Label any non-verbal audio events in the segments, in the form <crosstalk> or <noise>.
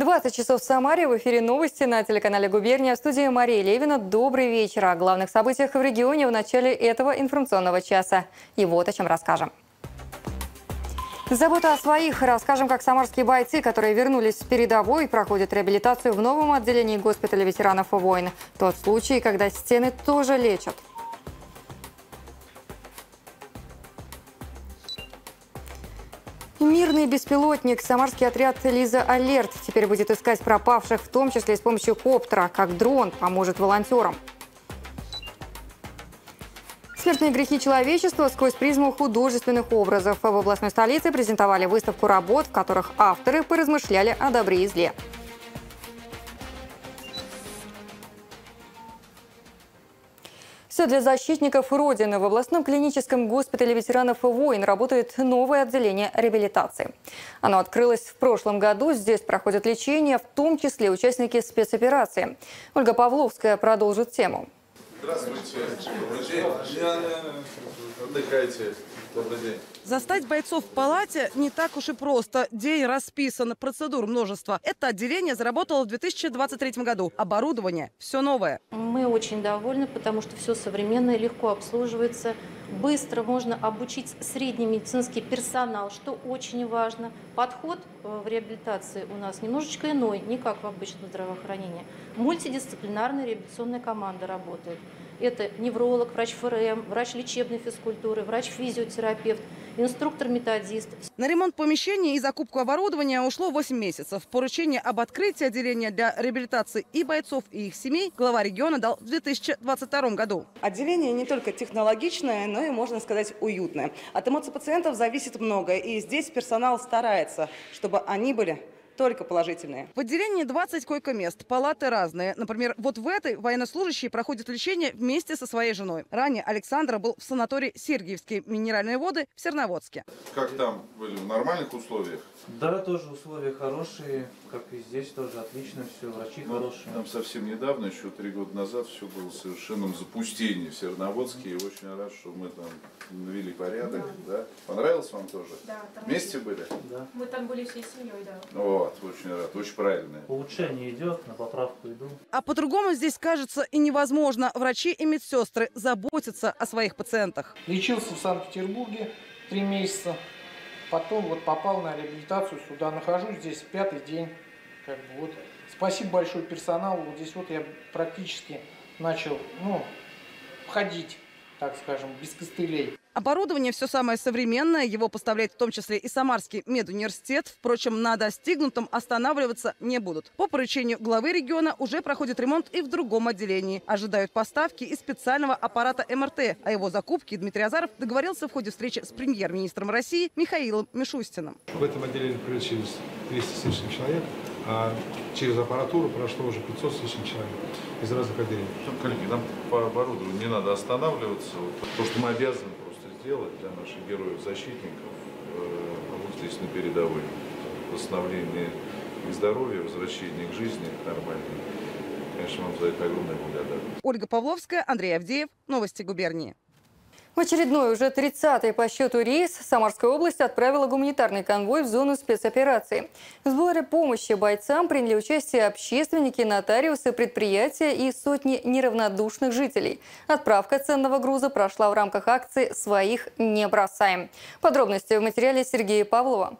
20 часов в Самаре. В эфире новости на телеканале «Губерния». В студии Мария Левина. Добрый вечер. О главных событиях в регионе в начале этого информационного часа. И вот о чем расскажем. Забота о своих. Расскажем, как самарские бойцы, которые вернулись с передовой, проходят реабилитацию в новом отделении госпиталя ветеранов войн. Тот случай, когда стены тоже лечат. Мирный беспилотник. Самарский отряд «Лиза Алерт» теперь будет искать пропавших, в том числе с помощью коптера. Как дрон поможет волонтерам. Смертные грехи человечества сквозь призму художественных образов. В областной столице презентовали выставку работ, в которых авторы поразмышляли о добре и зле. Все для защитников Родины. В областном клиническом госпитале ветеранов войн работает новое отделение реабилитации. Оно открылось в прошлом году. Здесь проходят лечение, в том числе участники спецоперации. Ольга Павловская продолжит тему. Здравствуйте. Добрый день. Отдыхайте. Добрый день. Застать бойцов в палате не так уж и просто. День расписан, процедур множество. Это отделение заработало в 2023 году. Оборудование – все новое. Мы очень довольны, потому что все современное, легко обслуживается, быстро можно обучить средний медицинский персонал, что очень важно. Подход э, в реабилитации у нас немножечко иной, не как в обычном здравоохранении. Мультидисциплинарная реабилитационная команда работает. Это невролог, врач ФРМ, врач лечебной физкультуры, врач-физиотерапевт, инструктор-методист. На ремонт помещений и закупку оборудования ушло 8 месяцев. Поручение об открытии отделения для реабилитации и бойцов, и их семей глава региона дал в 2022 году. Отделение не только технологичное, но и, можно сказать, уютное. От эмоций пациентов зависит многое, и здесь персонал старается, чтобы они были только положительные. В отделении 20 койко-мест. Палаты разные. Например, вот в этой военнослужащий проходит лечение вместе со своей женой. Ранее Александра был в санатории Сергиевские минеральные воды в Серноводске. Как там были? В нормальных условиях? Да, тоже условия хорошие, как и здесь тоже отлично все, врачи Ну, хорошие. Там совсем недавно, еще три года назад, все было в совершенном запустении в Серноводске. И очень рад, что мы там навели порядок. Да. Понравилось вам тоже? Да, там Вместе были? Да. Мы там были всей семьей, да. Вот, очень рад. Очень правильно. Улучшение идет, на поправку иду. А по-другому здесь, кажется, и невозможно. Врачи и медсестры заботятся о своих пациентах. Лечился в Санкт-Петербурге три месяца. Потом вот попал на реабилитацию сюда. Нахожусь здесь пятый день. Как бы вот. Спасибо большое персоналу. Вот здесь вот я практически начал, ну, ходить, так скажем, без костылей. Оборудование все самое современное. Его поставляет в том числе и Самарский медуниверситет. Впрочем, на достигнутом останавливаться не будут. По поручению главы региона уже проходит ремонт и в другом отделении. Ожидают поставки и специального аппарата МРТ. О его закупке Дмитрий Азаров договорился в ходе встречи с премьер-министром России Михаилом Мишустиным. В этом отделении пролечились 200 с лишним человек, а через аппаратуру прошло уже 500 с лишним человек из разных отделений. Коллеги, нам по оборудованию не надо останавливаться. То, что мы обязаны сделать для наших героев-защитников э, вот здесь на передовой. Восстановление их здоровья, возвращение к жизни нормальной. Конечно, вам за это огромная благодарность. Ольга Павловская, Андрей Авдеев. Новости губернии. В очередной, уже 30-й по счету рейс Самарская область отправила гуманитарный конвой в зону спецоперации. В сборе помощи бойцам приняли участие общественники, нотариусы, предприятия и сотни неравнодушных жителей. Отправка ценного груза прошла в рамках акции «Своих не бросаем». Подробности в материале Сергея Павлова.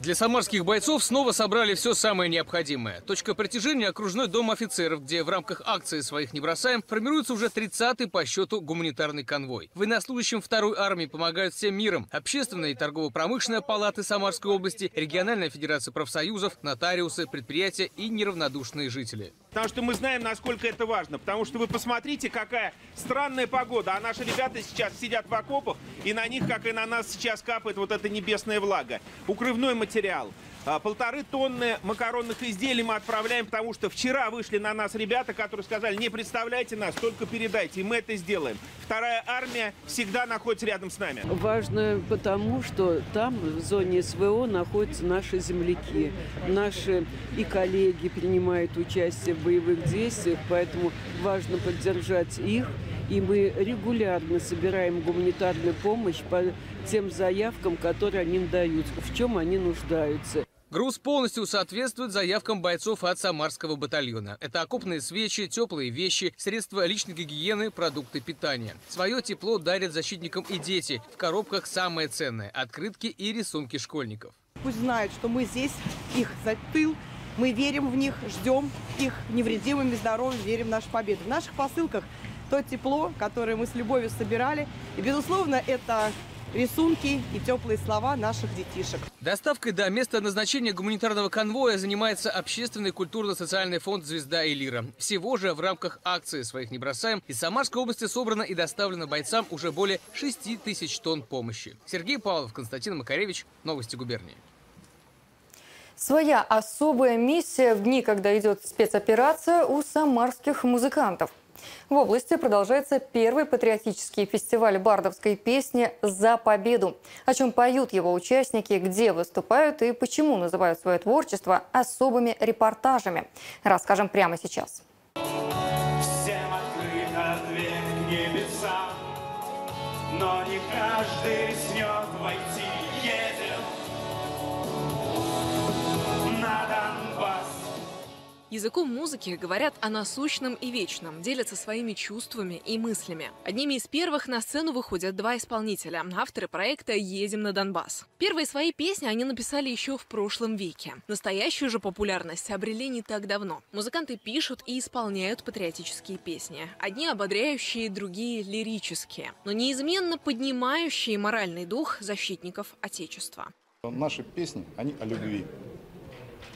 Для самарских бойцов снова собрали все самое необходимое. Точка притяжения – окружной дом офицеров, где в рамках акции «Своих не бросаем» формируется уже 30-й по счету гуманитарный конвой. Военнослужащим второй армии помогают всем миром. Общественная и торгово-промышленная палаты Самарской области, региональная федерация профсоюзов, нотариусы, предприятия и неравнодушные жители. Потому что мы знаем, насколько это важно. Потому что вы посмотрите, какая странная погода. А наши ребята сейчас сидят в окопах, и на них, как и на нас, сейчас капает вот эта небесная влага. Укрывной материал. А, Полторы тонны макаронных изделий мы отправляем, потому что вчера вышли на нас ребята, которые сказали, не представляйте нас, только передайте, и мы это сделаем. Вторая армия всегда находится рядом с нами. Важно потому, что там, в зоне СВО, находятся наши земляки. Наши и коллеги принимают участие в боевых действиях, поэтому важно поддержать их. И мы регулярно собираем гуманитарную помощь по тем заявкам, которые они дают, в чем они нуждаются. Груз полностью соответствует заявкам бойцов от Самарского батальона. Это окопные свечи, теплые вещи, средства личной гигиены, продукты питания. Свое тепло дарят защитникам и дети. В коробках самое ценное – открытки и рисунки школьников. Пусть знают, что мы здесь, их за тыл, мы верим в них, ждем их невредимыми, здоровыми, верим в нашу победу. В наших посылках то тепло, которое мы с любовью собирали. И, безусловно, это рисунки и теплые слова наших детишек. Доставкой до места назначения гуманитарного конвоя занимается общественный культурно-социальный фонд «Звезда и Лира». Всего же в рамках акции «Своих не бросаем» из Самарской области собрано и доставлено бойцам уже более 6 тысяч тонн помощи. Сергей Павлов, Константин Макаревич. Новости губернии. Своя особая миссия в дни, когда идет спецоперация у самарских музыкантов. В области продолжается первый патриотический фестиваль бардовской песни «За победу». О чем поют его участники, где выступают и почему называют свое творчество особыми репортажами. Расскажем прямо сейчас. Всем открыта дверь к небесам, но не каждый Языком музыки говорят о насущном и вечном, делятся своими чувствами и мыслями. Одними из первых на сцену выходят два исполнителя, авторы проекта «Едем на Донбасс». Первые свои песни они написали еще в прошлом веке. Настоящую же популярность обрели не так давно. Музыканты пишут и исполняют патриотические песни. Одни ободряющие, другие лирические, но неизменно поднимающие моральный дух защитников Отечества. Наши песни, они о любви.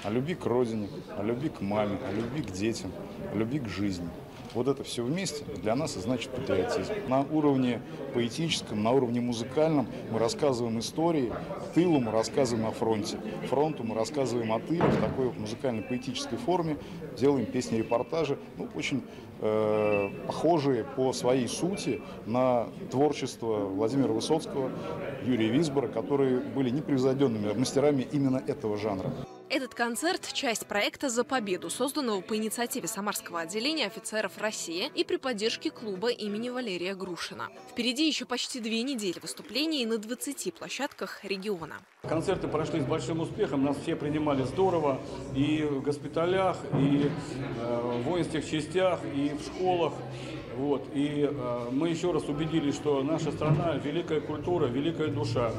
О любви к родине, о любви к маме, о любви к детям, о любви к жизни. Вот это все вместе для нас и значит патриотизм. На уровне поэтическом, на уровне музыкальном мы рассказываем истории, тылу мы рассказываем о фронте, фронту мы рассказываем о тыле в такой вот музыкально-поэтической форме, делаем песни-репортажи, ну, очень э, похожие по своей сути на творчество Владимира Высоцкого, Юрия Висбора, которые были непревзойденными мастерами именно этого жанра. Этот концерт – часть проекта «За победу», созданного по инициативе Самарского отделения офицеров России и при поддержке клуба имени Валерия Грушина. Впереди еще почти две недели выступлений на 20 площадках региона. Концерты прошли с большим успехом, нас все принимали здорово и в госпиталях, и э, в воинских частях, и в школах. Вот. И э, мы еще раз убедились, что наша страна – великая культура, великая душа,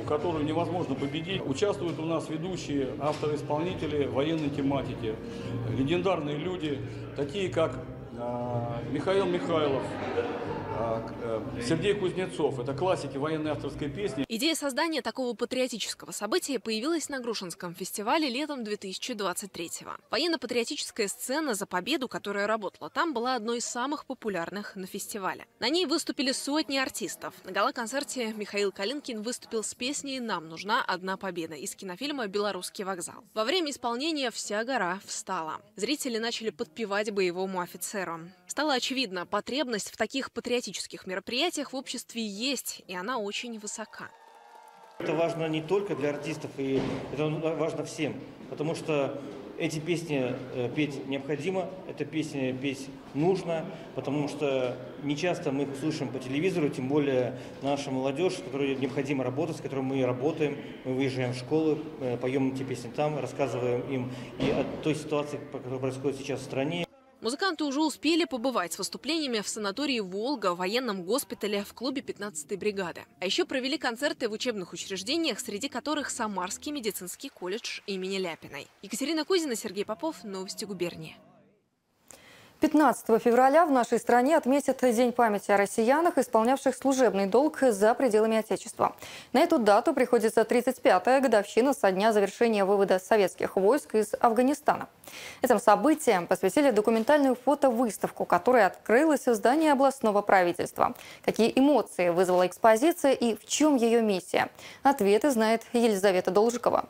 у которой невозможно победить. Участвуют у нас ведущие, авторы-исполнители военной тематики, легендарные люди, такие как э, Михаил Михайлов, Сергей Кузнецов. Это классики военной авторской песни. Идея создания такого патриотического события появилась на Грушинском фестивале летом 2023-го. Военно-патриотическая сцена «За победу», которая работала там, была одной из самых популярных на фестивале. На ней выступили сотни артистов. На гала-концерте Михаил Калинкин выступил с песней «Нам нужна одна победа» из кинофильма «Белорусский вокзал». Во время исполнения вся гора встала. Зрители начали подпевать боевому офицеру. Стало очевидно, потребность в таких патриотических мероприятиях в обществе есть, и она очень высока. Это важно не только для артистов, и это важно всем, потому что эти песни э, петь необходимо, эти песни петь нужно, потому что не часто мы их слышим по телевизору, тем более наша молодежь, с которой необходимо работать, с которой мы работаем, мы выезжаем в школы, э, поем эти песни там, рассказываем им и о той ситуации, которая происходит сейчас в стране. Музыканты уже успели побывать с выступлениями в санатории «Волга», в военном госпитале, в клубе 15-й бригады. А еще провели концерты в учебных учреждениях, среди которых Самарский медицинский колледж имени Ляпиной. Екатерина Кузина, Сергей Попов. Новости губернии. 15 февраля в нашей стране отметят День памяти о россиянах, исполнявших служебный долг за пределами Отечества. На эту дату приходится 35-я годовщина со дня завершения вывода советских войск из Афганистана. Этим событиям посвятили документальную фотовыставку, которая открылась в здании областного правительства. Какие эмоции вызвала экспозиция и в чем ее миссия? Ответы знает Елизавета Должикова.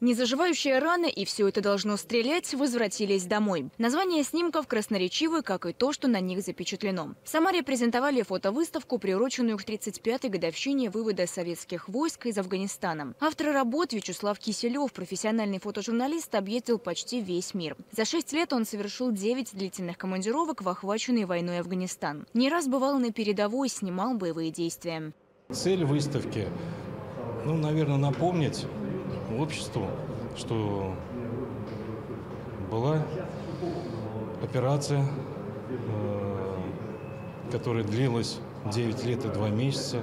Незаживающие раны и все это должно стрелять возвратились домой. Название снимков красноречивы, как и то, что на них запечатлено. В Самаре презентовали фотовыставку, приуроченную к 35-й годовщине вывода советских войск из Афганистана. Автор работ Вячеслав Киселев, профессиональный фотожурналист, объездил почти весь мир. За шесть лет он совершил девять длительных командировок в охваченный войной Афганистан. Не раз бывал на передовой, снимал боевые действия. Цель выставки, ну, наверное, напомнить обществу, что была операция, э, которая длилась 9 лет и 2 месяца.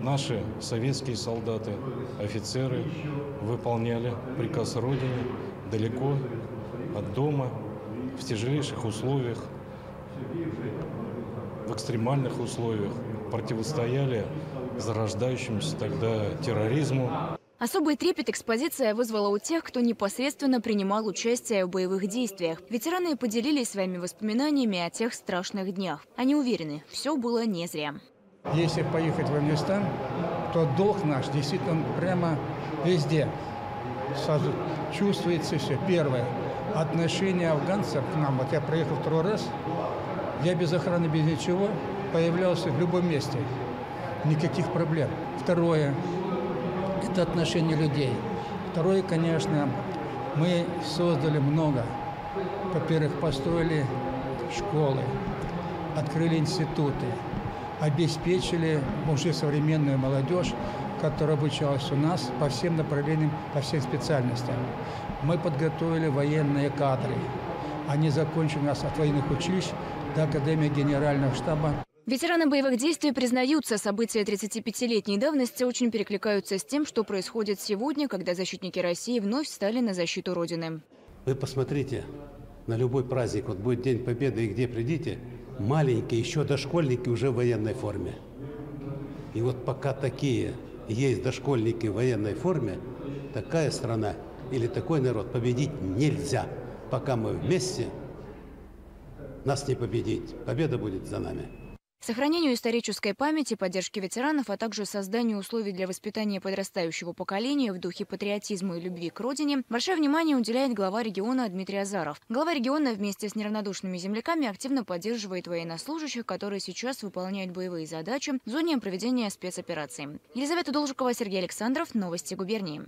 Наши советские солдаты, офицеры выполняли приказ Родине далеко от дома, в тяжелейших условиях, в экстремальных условиях, противостояли зарождающемуся тогда терроризму. Особый трепет экспозиция вызвала у тех, кто непосредственно принимал участие в боевых действиях. Ветераны поделились своими воспоминаниями о тех страшных днях. Они уверены, все было не зря. Если поехать в Афганистан, то долг наш действительно прямо везде. Сразу чувствуется все. Первое. Отношение афганцев к нам. Вот я проехал второй раз. Я без охраны, без ничего появлялся в любом месте. Никаких проблем. Второе это отношение людей. Второе, конечно, мы создали много. Во-первых, построили школы, открыли институты, обеспечили уже современную молодежь, которая обучалась у нас по всем направлениям, по всем специальностям. Мы подготовили военные кадры. Они закончили у нас от военных училищ до Академии Генерального штаба. Ветераны боевых действий признаются, события 35-летней давности очень перекликаются с тем, что происходит сегодня, когда защитники России вновь стали на защиту Родины. Вы посмотрите на любой праздник, вот будет День Победы, и где придите, маленькие, еще дошкольники уже в военной форме. И вот пока такие есть дошкольники в военной форме, такая страна или такой народ победить нельзя. Пока мы вместе, нас не победить. Победа будет за нами. Сохранению исторической памяти, поддержке ветеранов, а также созданию условий для воспитания подрастающего поколения в духе патриотизма и любви к родине большое внимание уделяет глава региона Дмитрий Азаров. Глава региона вместе с неравнодушными земляками активно поддерживает военнослужащих, которые сейчас выполняют боевые задачи в зоне проведения спецоперации. Елизавета Должикова, Сергей Александров. Новости губернии.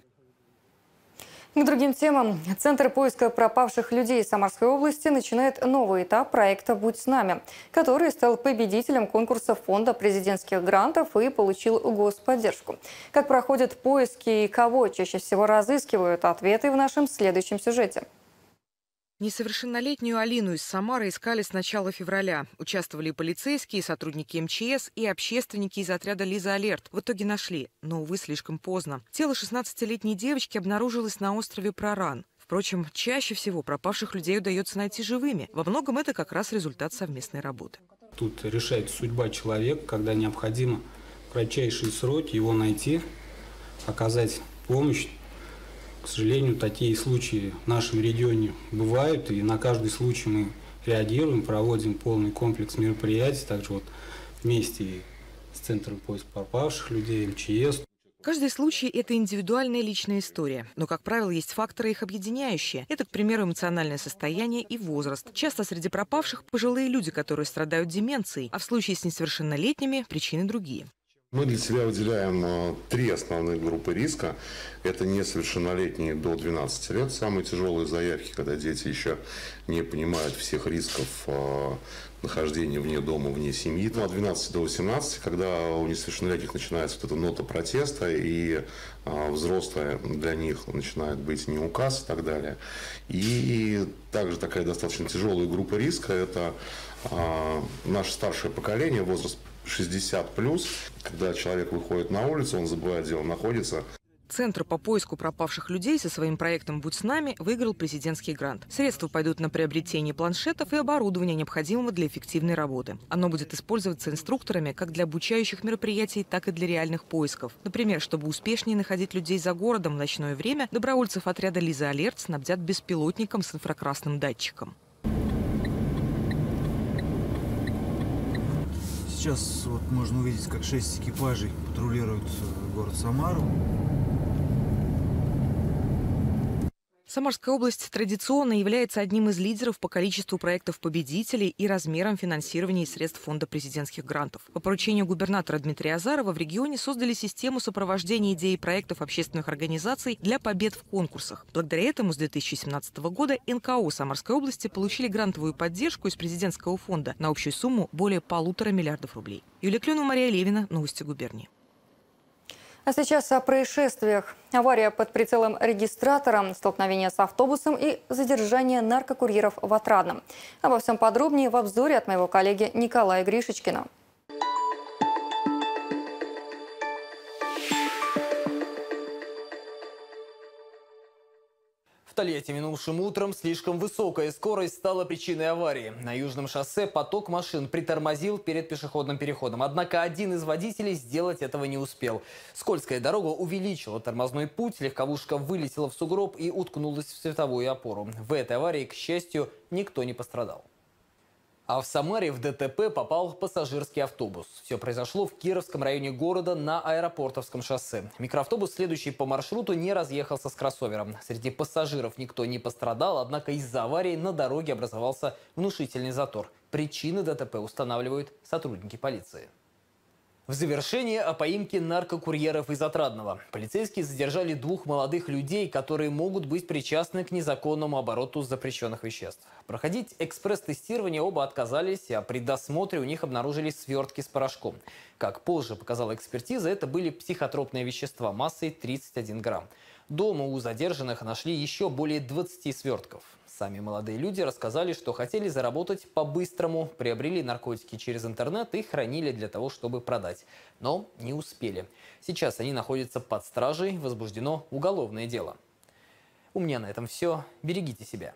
К другим темам. Центр поиска пропавших людей Самарской области начинает новый этап проекта «Будь с нами», который стал победителем конкурса фонда президентских грантов и получил господдержку. Как проходят поиски и кого чаще всего разыскивают, ответы в нашем следующем сюжете. Несовершеннолетнюю Алину из Самары искали с начала февраля. Участвовали и полицейские, и сотрудники МЧС, и общественники из отряда «Лиза Алерт». В итоге нашли, но, увы, слишком поздно. Тело 16-летней девочки обнаружилось на острове Проран. Впрочем, чаще всего пропавших людей удается найти живыми. Во многом это как раз результат совместной работы. Тут решает судьба человека, когда необходимо в кратчайшие сроки его найти, оказать помощь к сожалению, такие случаи в нашем регионе бывают, и на каждый случай мы реагируем, проводим полный комплекс мероприятий, также вот вместе с Центром поиска пропавших людей, МЧС. Каждый случай – это индивидуальная личная история. Но, как правило, есть факторы их объединяющие. Это, к примеру, эмоциональное состояние и возраст. Часто среди пропавших – пожилые люди, которые страдают деменцией, а в случае с несовершеннолетними – причины другие. Мы для себя выделяем э, три основных группы риска. Это несовершеннолетние до 12 лет, самые тяжелые заявки, когда дети еще не понимают всех рисков э, нахождения вне дома, вне семьи. Ну, от 12 до 18, когда у несовершеннолетних начинается вот эта нота протеста, и э, взрослые для них начинает быть не указ и так далее. И также такая достаточно тяжелая группа риска – это наше старшее поколение, возраст 60 плюс, когда человек выходит на улицу, он забывает, где он находится. Центр по поиску пропавших людей со своим проектом «Будь с нами» выиграл президентский грант. Средства пойдут на приобретение планшетов и оборудования, необходимого для эффективной работы. Оно будет использоваться инструкторами как для обучающих мероприятий, так и для реальных поисков. Например, чтобы успешнее находить людей за городом в ночное время, добровольцев отряда «Лиза Алерт» снабдят беспилотником с инфракрасным датчиком. Сейчас вот можно увидеть, как шесть экипажей патрулируют э, город Самару. Самарская область традиционно является одним из лидеров по количеству проектов победителей и размерам финансирования из средств Фонда президентских грантов. По поручению губернатора Дмитрия Азарова в регионе создали систему сопровождения идей проектов общественных организаций для побед в конкурсах. Благодаря этому с 2017 года НКО Самарской области получили грантовую поддержку из президентского фонда на общую сумму более полутора миллиардов рублей. Юлия Кленова, Мария Левина. Новости губернии. А сейчас о происшествиях. Авария под прицелом регистратора, столкновение с автобусом и задержание наркокурьеров в Отрадном. Обо всем подробнее в обзоре от моего коллеги Николая Гришечкина. В Тольятти минувшим утром слишком высокая скорость стала причиной аварии. На Южном шоссе поток машин притормозил перед пешеходным переходом. Однако один из водителей сделать этого не успел. Скользкая дорога увеличила тормозной путь, легковушка вылетела в сугроб и уткнулась в световую опору. В этой аварии, к счастью, никто не пострадал. А в Самаре в ДТП попал пассажирский автобус. Все произошло в Кировском районе города на Аэропортовском шоссе. Микроавтобус, следующий по маршруту, не разъехался с кроссовером. Среди пассажиров никто не пострадал, однако из-за аварии на дороге образовался внушительный затор. Причины ДТП устанавливают сотрудники полиции. В завершение о поимке наркокурьеров из Отрадного. Полицейские задержали двух молодых людей, которые могут быть причастны к незаконному обороту запрещенных веществ. Проходить экспресс-тестирование оба отказались, а при досмотре у них обнаружились свертки с порошком. Как позже показала экспертиза, это были психотропные вещества массой 31 грамм. Дома у задержанных нашли еще более 20 свертков. Сами молодые люди рассказали, что хотели заработать по-быстрому, приобрели наркотики через интернет и хранили для того, чтобы продать. Но не успели. Сейчас они находятся под стражей, возбуждено уголовное дело. У меня на этом все. Берегите себя.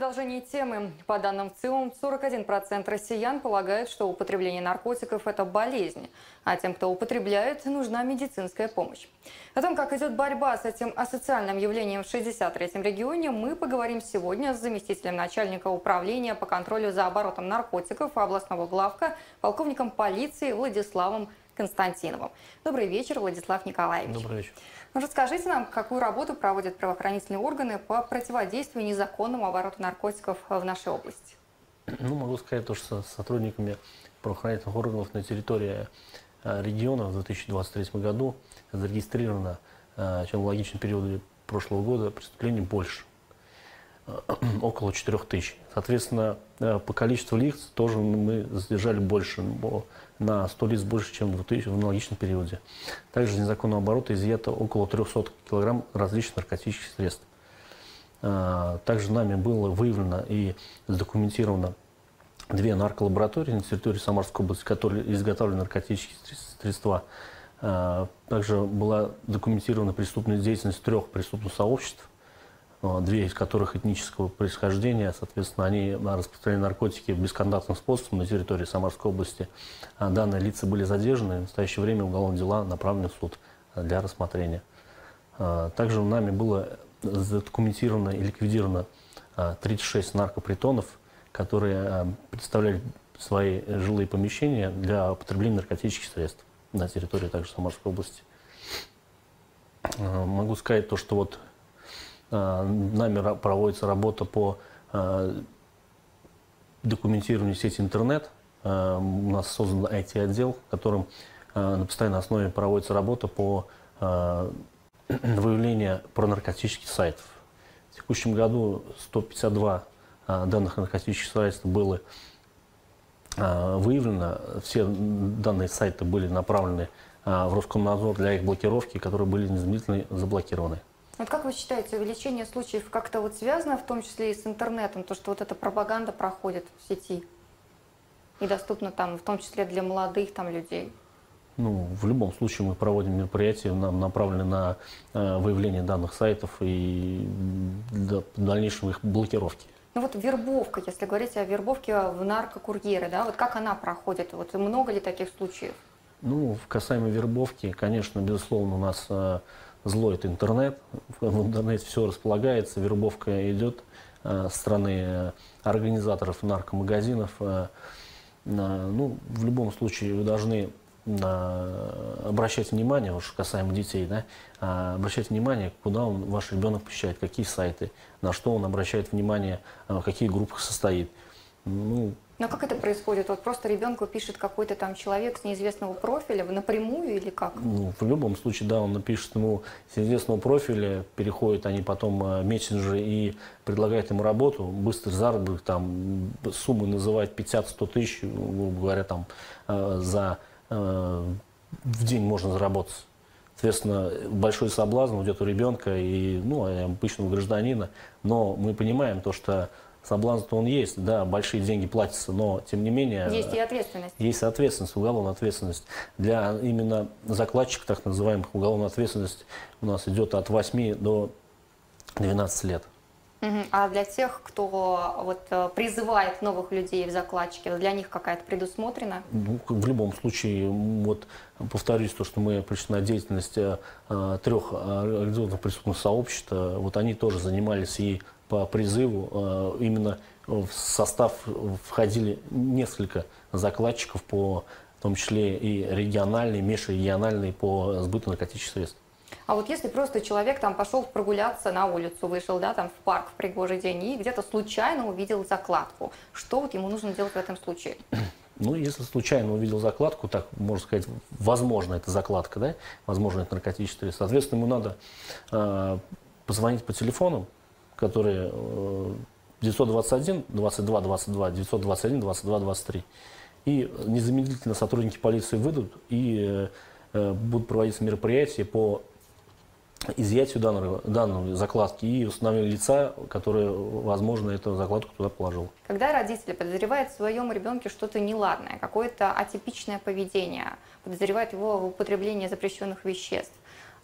Продолжении темы, по данным ЦИОМ, 41% россиян полагают, что употребление наркотиков – это болезнь, а тем, кто употребляет, нужна медицинская помощь. О том, как идет борьба с этим асоциальным явлением в 63-м регионе, мы поговорим сегодня с заместителем начальника управления по контролю за оборотом наркотиков областного главка, полковником полиции Владиславом Константиновым. Добрый вечер, Владислав Николаевич. Добрый вечер. Ну, расскажите нам, какую работу проводят правоохранительные органы по противодействию незаконному обороту наркотиков в нашей области? Ну, могу сказать то, что с сотрудниками правоохранительных органов на территории э, региона в 2023 году зарегистрировано, э, чем в логичном периоде прошлого года, преступлений больше. Э, <clears throat> около 4 тысяч. Соответственно, по количеству лиц тоже мы задержали больше на 100 лиц больше, чем в, 2000, в аналогичном периоде. Также из незаконного оборота изъято около 300 килограмм различных наркотических средств. А, также нами было выявлено и задокументировано две нарколаборатории на территории Самарской области, которые изготавливали наркотические средства. А, также была документирована преступная деятельность трех преступных сообществ. Э, две из которых этнического происхождения. Соответственно, они распространяли наркотики бесконтактным способом на территории Самарской области. А данные лица были задержаны. В настоящее время уголовные дела направлены в суд для рассмотрения. Э, также нами было задокументировано и ликвидировано 36 э, наркопритонов, которые представляли свои жилые помещения для употребления наркотических средств на территории также Самарской области. Могу сказать то, что вот нами проводится работа по э, документированию сети интернет. Э, у нас создан IT-отдел, которым на постоянной основе проводится работа по <clears throat> выявлению пронаркотических сайтов. В текущем году 152 данных наркотических сайтов было выявлено. Все данные сайты были направлены в Роскомнадзор для их блокировки, которые были незамедлительно заблокированы. Вот как вы считаете, увеличение случаев как-то вот связано в том числе и с интернетом, то, что вот эта пропаганда проходит в сети и доступна там, в том числе для молодых там людей? Ну, в любом случае мы проводим мероприятия, нам направлены на э, выявление данных сайтов и до дальнейшего их блокировки. Ну вот вербовка, если говорить о вербовке в наркокурьеры, да, вот как она проходит, вот много ли таких случаев? Ну, касаемо вербовки, конечно, безусловно, у нас э, зло это интернет. В интернете все располагается, вербовка идет э, со стороны э, организаторов наркомагазинов. Э, ну, в любом случае вы должны обращать внимание, уж касаемо детей, да, обращать внимание, куда он, ваш ребенок посещает, какие сайты, на что он обращает внимание, в каких группах состоит. Ну, Но как это происходит? Вот просто ребенку пишет какой-то там человек с неизвестного профиля напрямую или как? Ну, в любом случае, да, он напишет ему с неизвестного профиля, переходят они потом э, мессенджеры и предлагают ему работу, быстрый заработок, там суммы называют 50-100 тысяч, грубо говоря, там э, за э, в день можно заработать. Соответственно, большой соблазн уйдет у ребенка и ну, обычного гражданина. Но мы понимаем то, что соблазн-то он есть, да, большие деньги платятся, но тем не менее... Есть и ответственность. Есть ответственность, уголовная ответственность. Для именно закладчиков, так называемых, уголовная ответственность у нас идет от 8 до 12 лет. А для тех, кто вот э, призывает новых людей в закладчики, для них какая-то предусмотрена? Ну, в любом случае, вот повторюсь, то, что мы пришли на деятельность э, трех организованных преступных сообществ, вот они тоже занимались и по призыву э, именно в состав входили несколько закладчиков, по, в том числе и региональные, межрегиональные по сбыту наркотических средств. А вот если просто человек там пошел прогуляться на улицу, вышел, да, там в парк в пригожий день и где-то случайно увидел закладку, что вот ему нужно делать в этом случае? <clears throat> Ну, если случайно увидел закладку, так можно сказать, возможно, это закладка, да, возможно, это наркотические средства. Соответственно, ему надо э, позвонить по телефону, которые 921 22 22 921 22 23. И незамедлительно сотрудники полиции выйдут и э, будут проводиться мероприятия по изъятию данного, данной закладки и установлению лица, которое, возможно, эту закладку туда положил. Когда родители подозревают в своем ребенке что-то неладное, какое-то атипичное поведение, подозревают его в употреблении запрещенных веществ,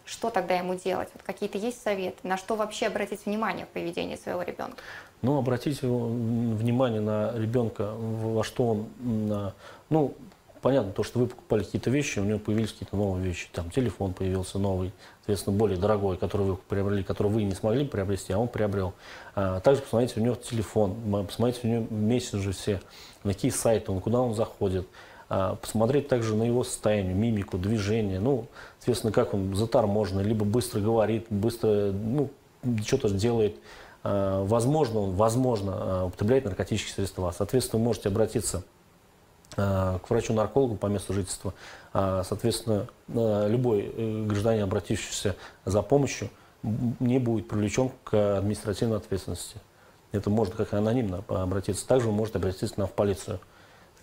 что тогда ему делать? Вот какие-то есть советы? На что вообще обратить внимание в поведении своего ребенка? Ну, обратите внимание на ребенка, во что он, ну, понятно, то, что вы покупали какие-то вещи, у него появились какие-то новые вещи, там телефон появился новый, соответственно, более дорогой, который вы приобрели, который вы не смогли приобрести, а он приобрел. А, также посмотрите у него телефон, посмотрите у него мессенджеры все, на какие сайты он, куда он заходит, посмотреть также на его состояние, мимику, движение, ну, соответственно, как он заторможенный, либо быстро говорит, быстро, ну, что-то делает. А, возможно, он, возможно, а, употребляет наркотические средства. Соответственно, вы можете обратиться к врачу-наркологу по месту жительства. Соответственно, любой э, гражданин, обратившийся за помощью, не будет привлечен к административной ответственности. Это можно как анонимно обратиться. Также вы можете обратиться нам в полицию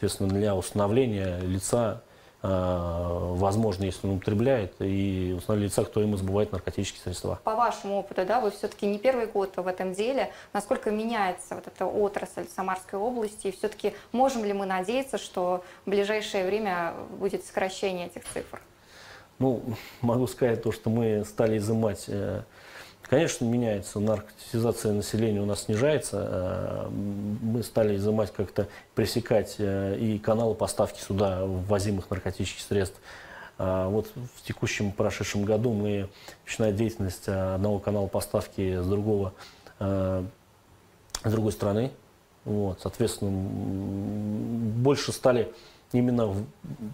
соответственно, для установления лица, а, возможно, если он употребляет, и установления лица, кто ему сбывает наркотические средства. По вашему опыту, да, вы все-таки не первый год в этом деле, насколько меняется вот эта отрасль Самарской области, и все-таки можем ли мы надеяться, что в ближайшее время будет сокращение этих цифр? Ну, могу сказать то, что мы стали изымать э, Конечно, меняется, наркотизация населения у нас снижается. Э, мы стали изымать как-то, пресекать э, и каналы поставки сюда ввозимых наркотических средств. А вот в текущем прошедшем году мы начинаем деятельность одного канала поставки с другого, э, с другой страны. Вот, соответственно, больше стали именно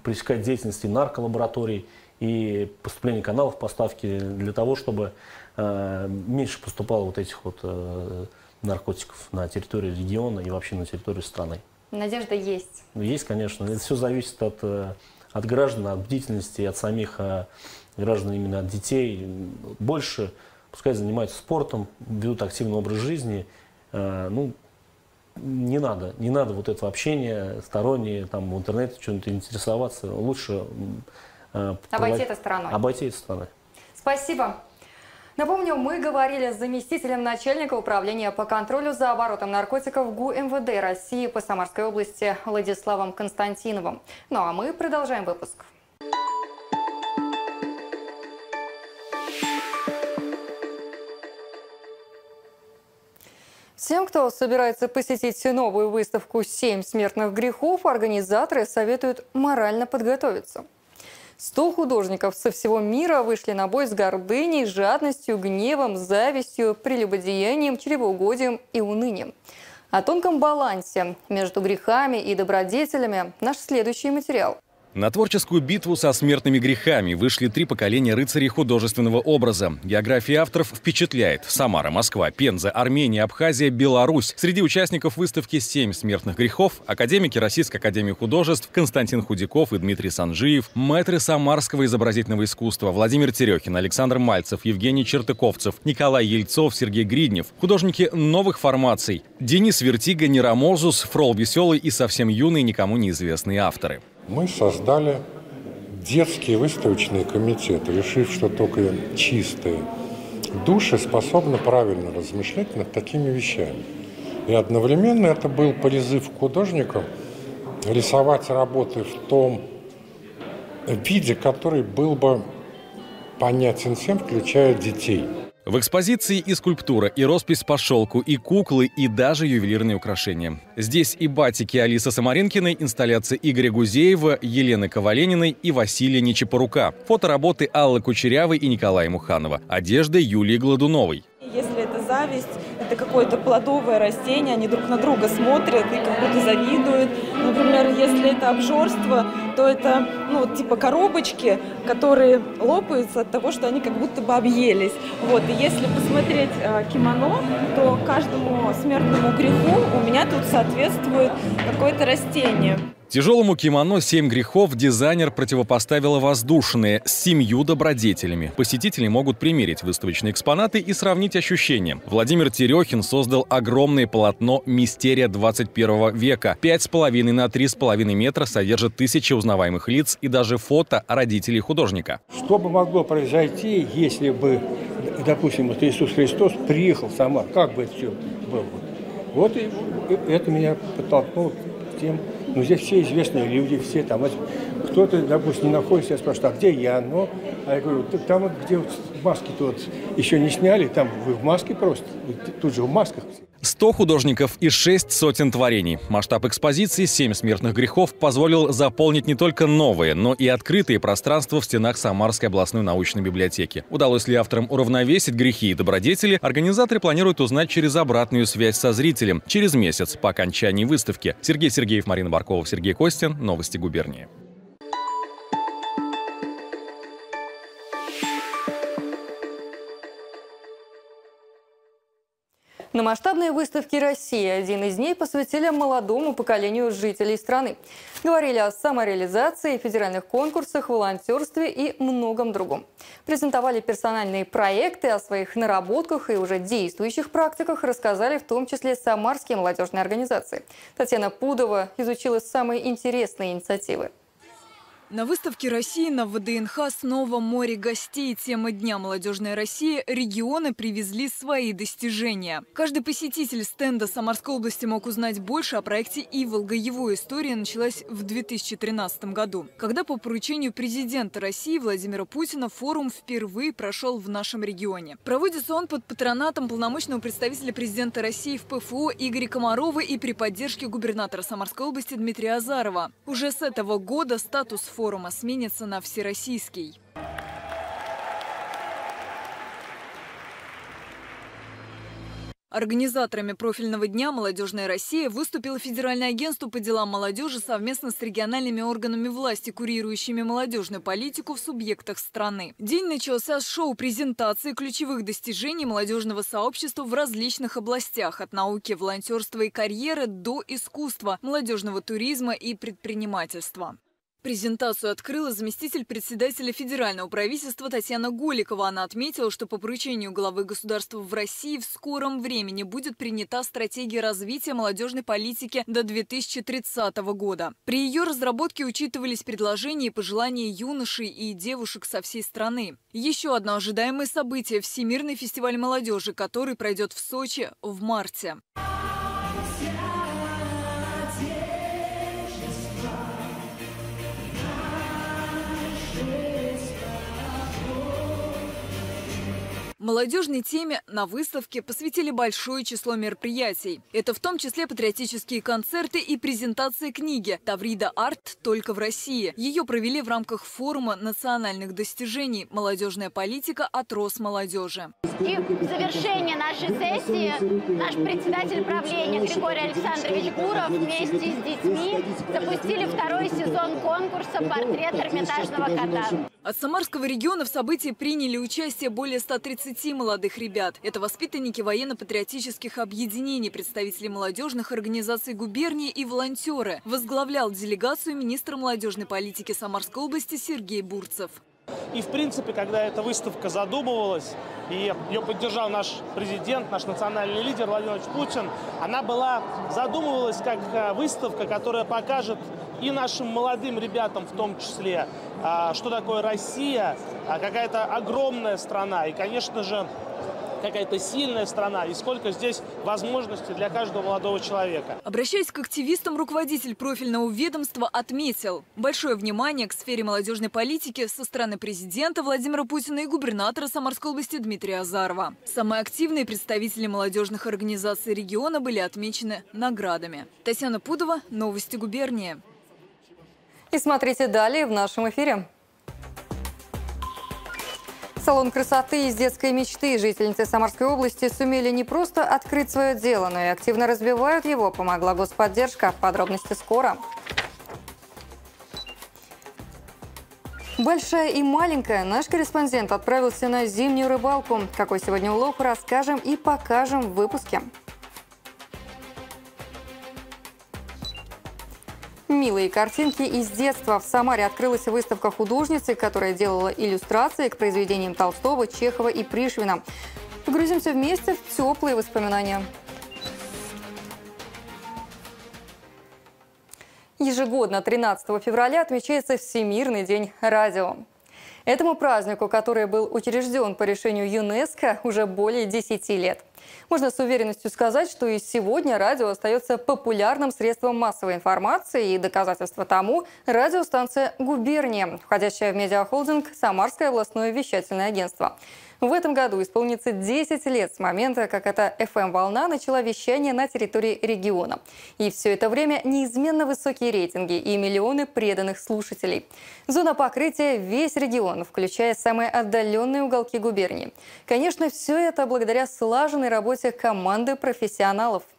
пресекать деятельности нарколабораторий и поступление каналов поставки для того, чтобы Э, меньше поступало вот этих вот э, наркотиков на территории региона и вообще на территории страны. Надежда есть. Есть, конечно. Это все зависит от, э, от граждан, от бдительности, от самих граждан, именно от детей. Больше пускай занимаются спортом, ведут активный образ жизни. Ну, не надо, не надо вот этого общения сторонние, там, в интернете что-нибудь интересоваться. Лучше обойти проводить... это стороной. Обойти это стороной. Спасибо. Напомню, мы говорили с заместителем начальника управления по контролю за оборотом наркотиков ГУ МВД России по Самарской области Владиславом Константиновым. Ну а мы продолжаем выпуск. Тем, кто собирается посетить новую выставку «Семь смертных грехов», организаторы советуют морально подготовиться. Сто художников со всего мира вышли на бой с гордыней, жадностью, гневом, завистью, прелюбодеянием, чревоугодием и унынием. О тонком балансе между грехами и добродетелями наш следующий материал. На творческую битву со смертными грехами вышли три поколения рыцарей художественного образа. География авторов впечатляет. Самара, Москва, Пенза, Армения, Абхазия, Беларусь. Среди участников выставки «Семь смертных грехов» академики Российской академии художеств Константин Худяков и Дмитрий Санжиев, мэтры самарского изобразительного искусства Владимир Терехин, Александр Мальцев, Евгений Чертыковцев, Николай Ельцов, Сергей Гриднев. Художники новых формаций. Денис Вертига, Нерамозус, Фрол Веселый и совсем юные, никому неизвестные авторы. Мы создали детский выставочный комитет, решив, что только чистые души способны правильно размышлять над такими вещами. И одновременно это был призыв к художникам рисовать работы в том виде, который был бы понятен всем, включая детей. В экспозиции и скульптура, и роспись по шелку, и куклы, и даже ювелирные украшения. Здесь и батики Алисы Самаринкиной, инсталляции Игоря Гузеева, Елены Ковалениной и Василия Нечепорука, фотоработы Аллы Кучерявой и Николая Муханова, одежды Юлии Гладуновой. Если это зависть, какое-то плодовое растение, они друг на друга смотрят и как будто завидуют. Например, если это обжорство, то это, ну, типа коробочки, которые лопаются от того, что они как будто бы объелись. Вот, и если посмотреть э, кимоно, то каждому смертному греху у меня тут соответствует какое-то растение. Тяжелому кимоно «Семь грехов» дизайнер противопоставила воздушные с семью добродетелями. Посетители могут примерить выставочные экспонаты и сравнить ощущения. Владимир Терехин создал огромное полотно «Мистерия 21 века». 5,5 на 3,5 метра содержит тысячи узнаваемых лиц и даже фото родителей художника. Что бы могло произойти, если бы, допустим, вот Иисус Христос приехал в Самар? Как бы это все было? Вот и это меня подтолкнуло к тем ну, здесь все известные люди, все там. Вот, кто-то, допустим, не находится, я спрашиваю, а где я? Ну, а я говорю, там вот, где вот маски тут еще не сняли, там вы в маске просто, тут же в масках. 100 художников и 6 сотен творений. Масштаб экспозиции «Семь смертных грехов» позволил заполнить не только новые, но и открытые пространства в стенах Самарской областной научной библиотеки. Удалось ли авторам уравновесить грехи и добродетели, организаторы планируют узнать через обратную связь со зрителем через месяц по окончании выставки. Сергей Сергеев, Марина Баркова, Сергей Костин. Новости губернии. На масштабной выставке России один из дней посвятили молодому поколению жителей страны. Говорили о самореализации, федеральных конкурсах, волонтерстве и многом другом. Презентовали персональные проекты о своих наработках и уже действующих практиках, рассказали в том числе самарские молодежные организации. Татьяна Пудова изучила самые интересные инициативы. На выставке России на ВДНХ снова море гостей. Тема Дня молодежной России регионы привезли свои достижения. Каждый посетитель стенда Самарской области мог узнать больше о проекте «Иволга». Его история началась в 2013 году, когда по поручению президента России Владимира Путина форум впервые прошел в нашем регионе. Проводится он под патронатом полномочного представителя президента России в ПФО Игоря Комарова и при поддержке губернатора Самарской области Дмитрия Азарова. Уже с этого года статус форума сменится на всероссийский. Организаторами профильного дня «Молодежная Россия» выступило Федеральное агентство по делам молодежи совместно с региональными органами власти, курирующими молодежную политику в субъектах страны. День начался с шоу-презентации ключевых достижений молодежного сообщества в различных областях – от науки, волонтерства и карьеры до искусства, молодежного туризма и предпринимательства. Презентацию открыла заместитель председателя федерального правительства Татьяна Голикова. Она отметила, что по поручению главы государства в России в скором времени будет принята стратегия развития молодежной политики до 2030 года. При ее разработке учитывались предложения и пожелания юношей и девушек со всей страны. Еще одно ожидаемое событие – Всемирный фестиваль молодежи, который пройдет в Сочи в марте. Молодежной теме на выставке посвятили большое число мероприятий. Это в том числе патриотические концерты и презентация книги «Таврида Арт только в России». Ее провели в рамках форума национальных достижений «Молодежная политика от Росмолодежи». И в завершение нашей сессии наш председатель правления Григорий Александрович Гуров вместе с детьми запустили второй сезон конкурса «Портрет Эрмитажного кота». От Самарского региона в событии приняли участие более 130 молодых ребят. Это воспитанники военно-патриотических объединений, представители молодежных организаций губернии и волонтеры. Возглавлял делегацию министра молодежной политики Самарской области Сергей Бурцев. И, в принципе, когда эта выставка задумывалась, и ее поддержал наш президент, наш национальный лидер Владимир Путин, она была, задумывалась как э, выставка, которая покажет и нашим молодым ребятам в том числе, а, что такое Россия, а, какая-то огромная страна. И, конечно же, какая-то сильная страна и сколько здесь возможностей для каждого молодого человека. Обращаясь к активистам, руководитель профильного ведомства отметил большое внимание к сфере молодежной политики со стороны президента Владимира Путина и губернатора Самарской области Дмитрия Азарова. Самые активные представители молодежных организаций региона были отмечены наградами. Татьяна Пудова, Новости губернии. И смотрите далее в нашем эфире. Салон красоты из детской мечты жительницы Самарской области сумели не просто открыть свое дело, но и активно развивают его, помогла господдержка. Подробности скоро. Большая и маленькая. Наш корреспондент отправился на зимнюю рыбалку. Какой сегодня улов, расскажем и покажем в выпуске. Милые картинки из детства. В Самаре открылась выставка художницы, которая делала иллюстрации к произведениям Толстого, Чехова и Пришвина. Погрузимся вместе в теплые воспоминания. Ежегодно 13 февраля отмечается Всемирный день радио. Этому празднику, который был учрежден по решению ЮНЕСКО, уже более 10 лет. Можно с уверенностью сказать, что и сегодня радио остается популярным средством массовой информации, и доказательство тому – радиостанция «Губерния», входящая в медиахолдинг «Самарское областное вещательное агентство». В этом году исполнится 10 лет с момента, как эта FM-волна начала вещание на территории региона. И все это время неизменно высокие рейтинги и миллионы преданных слушателей. Зона покрытия – весь регион, включая самые отдаленные уголки губернии. Конечно, все это благодаря слаженной работе команды профессионалов –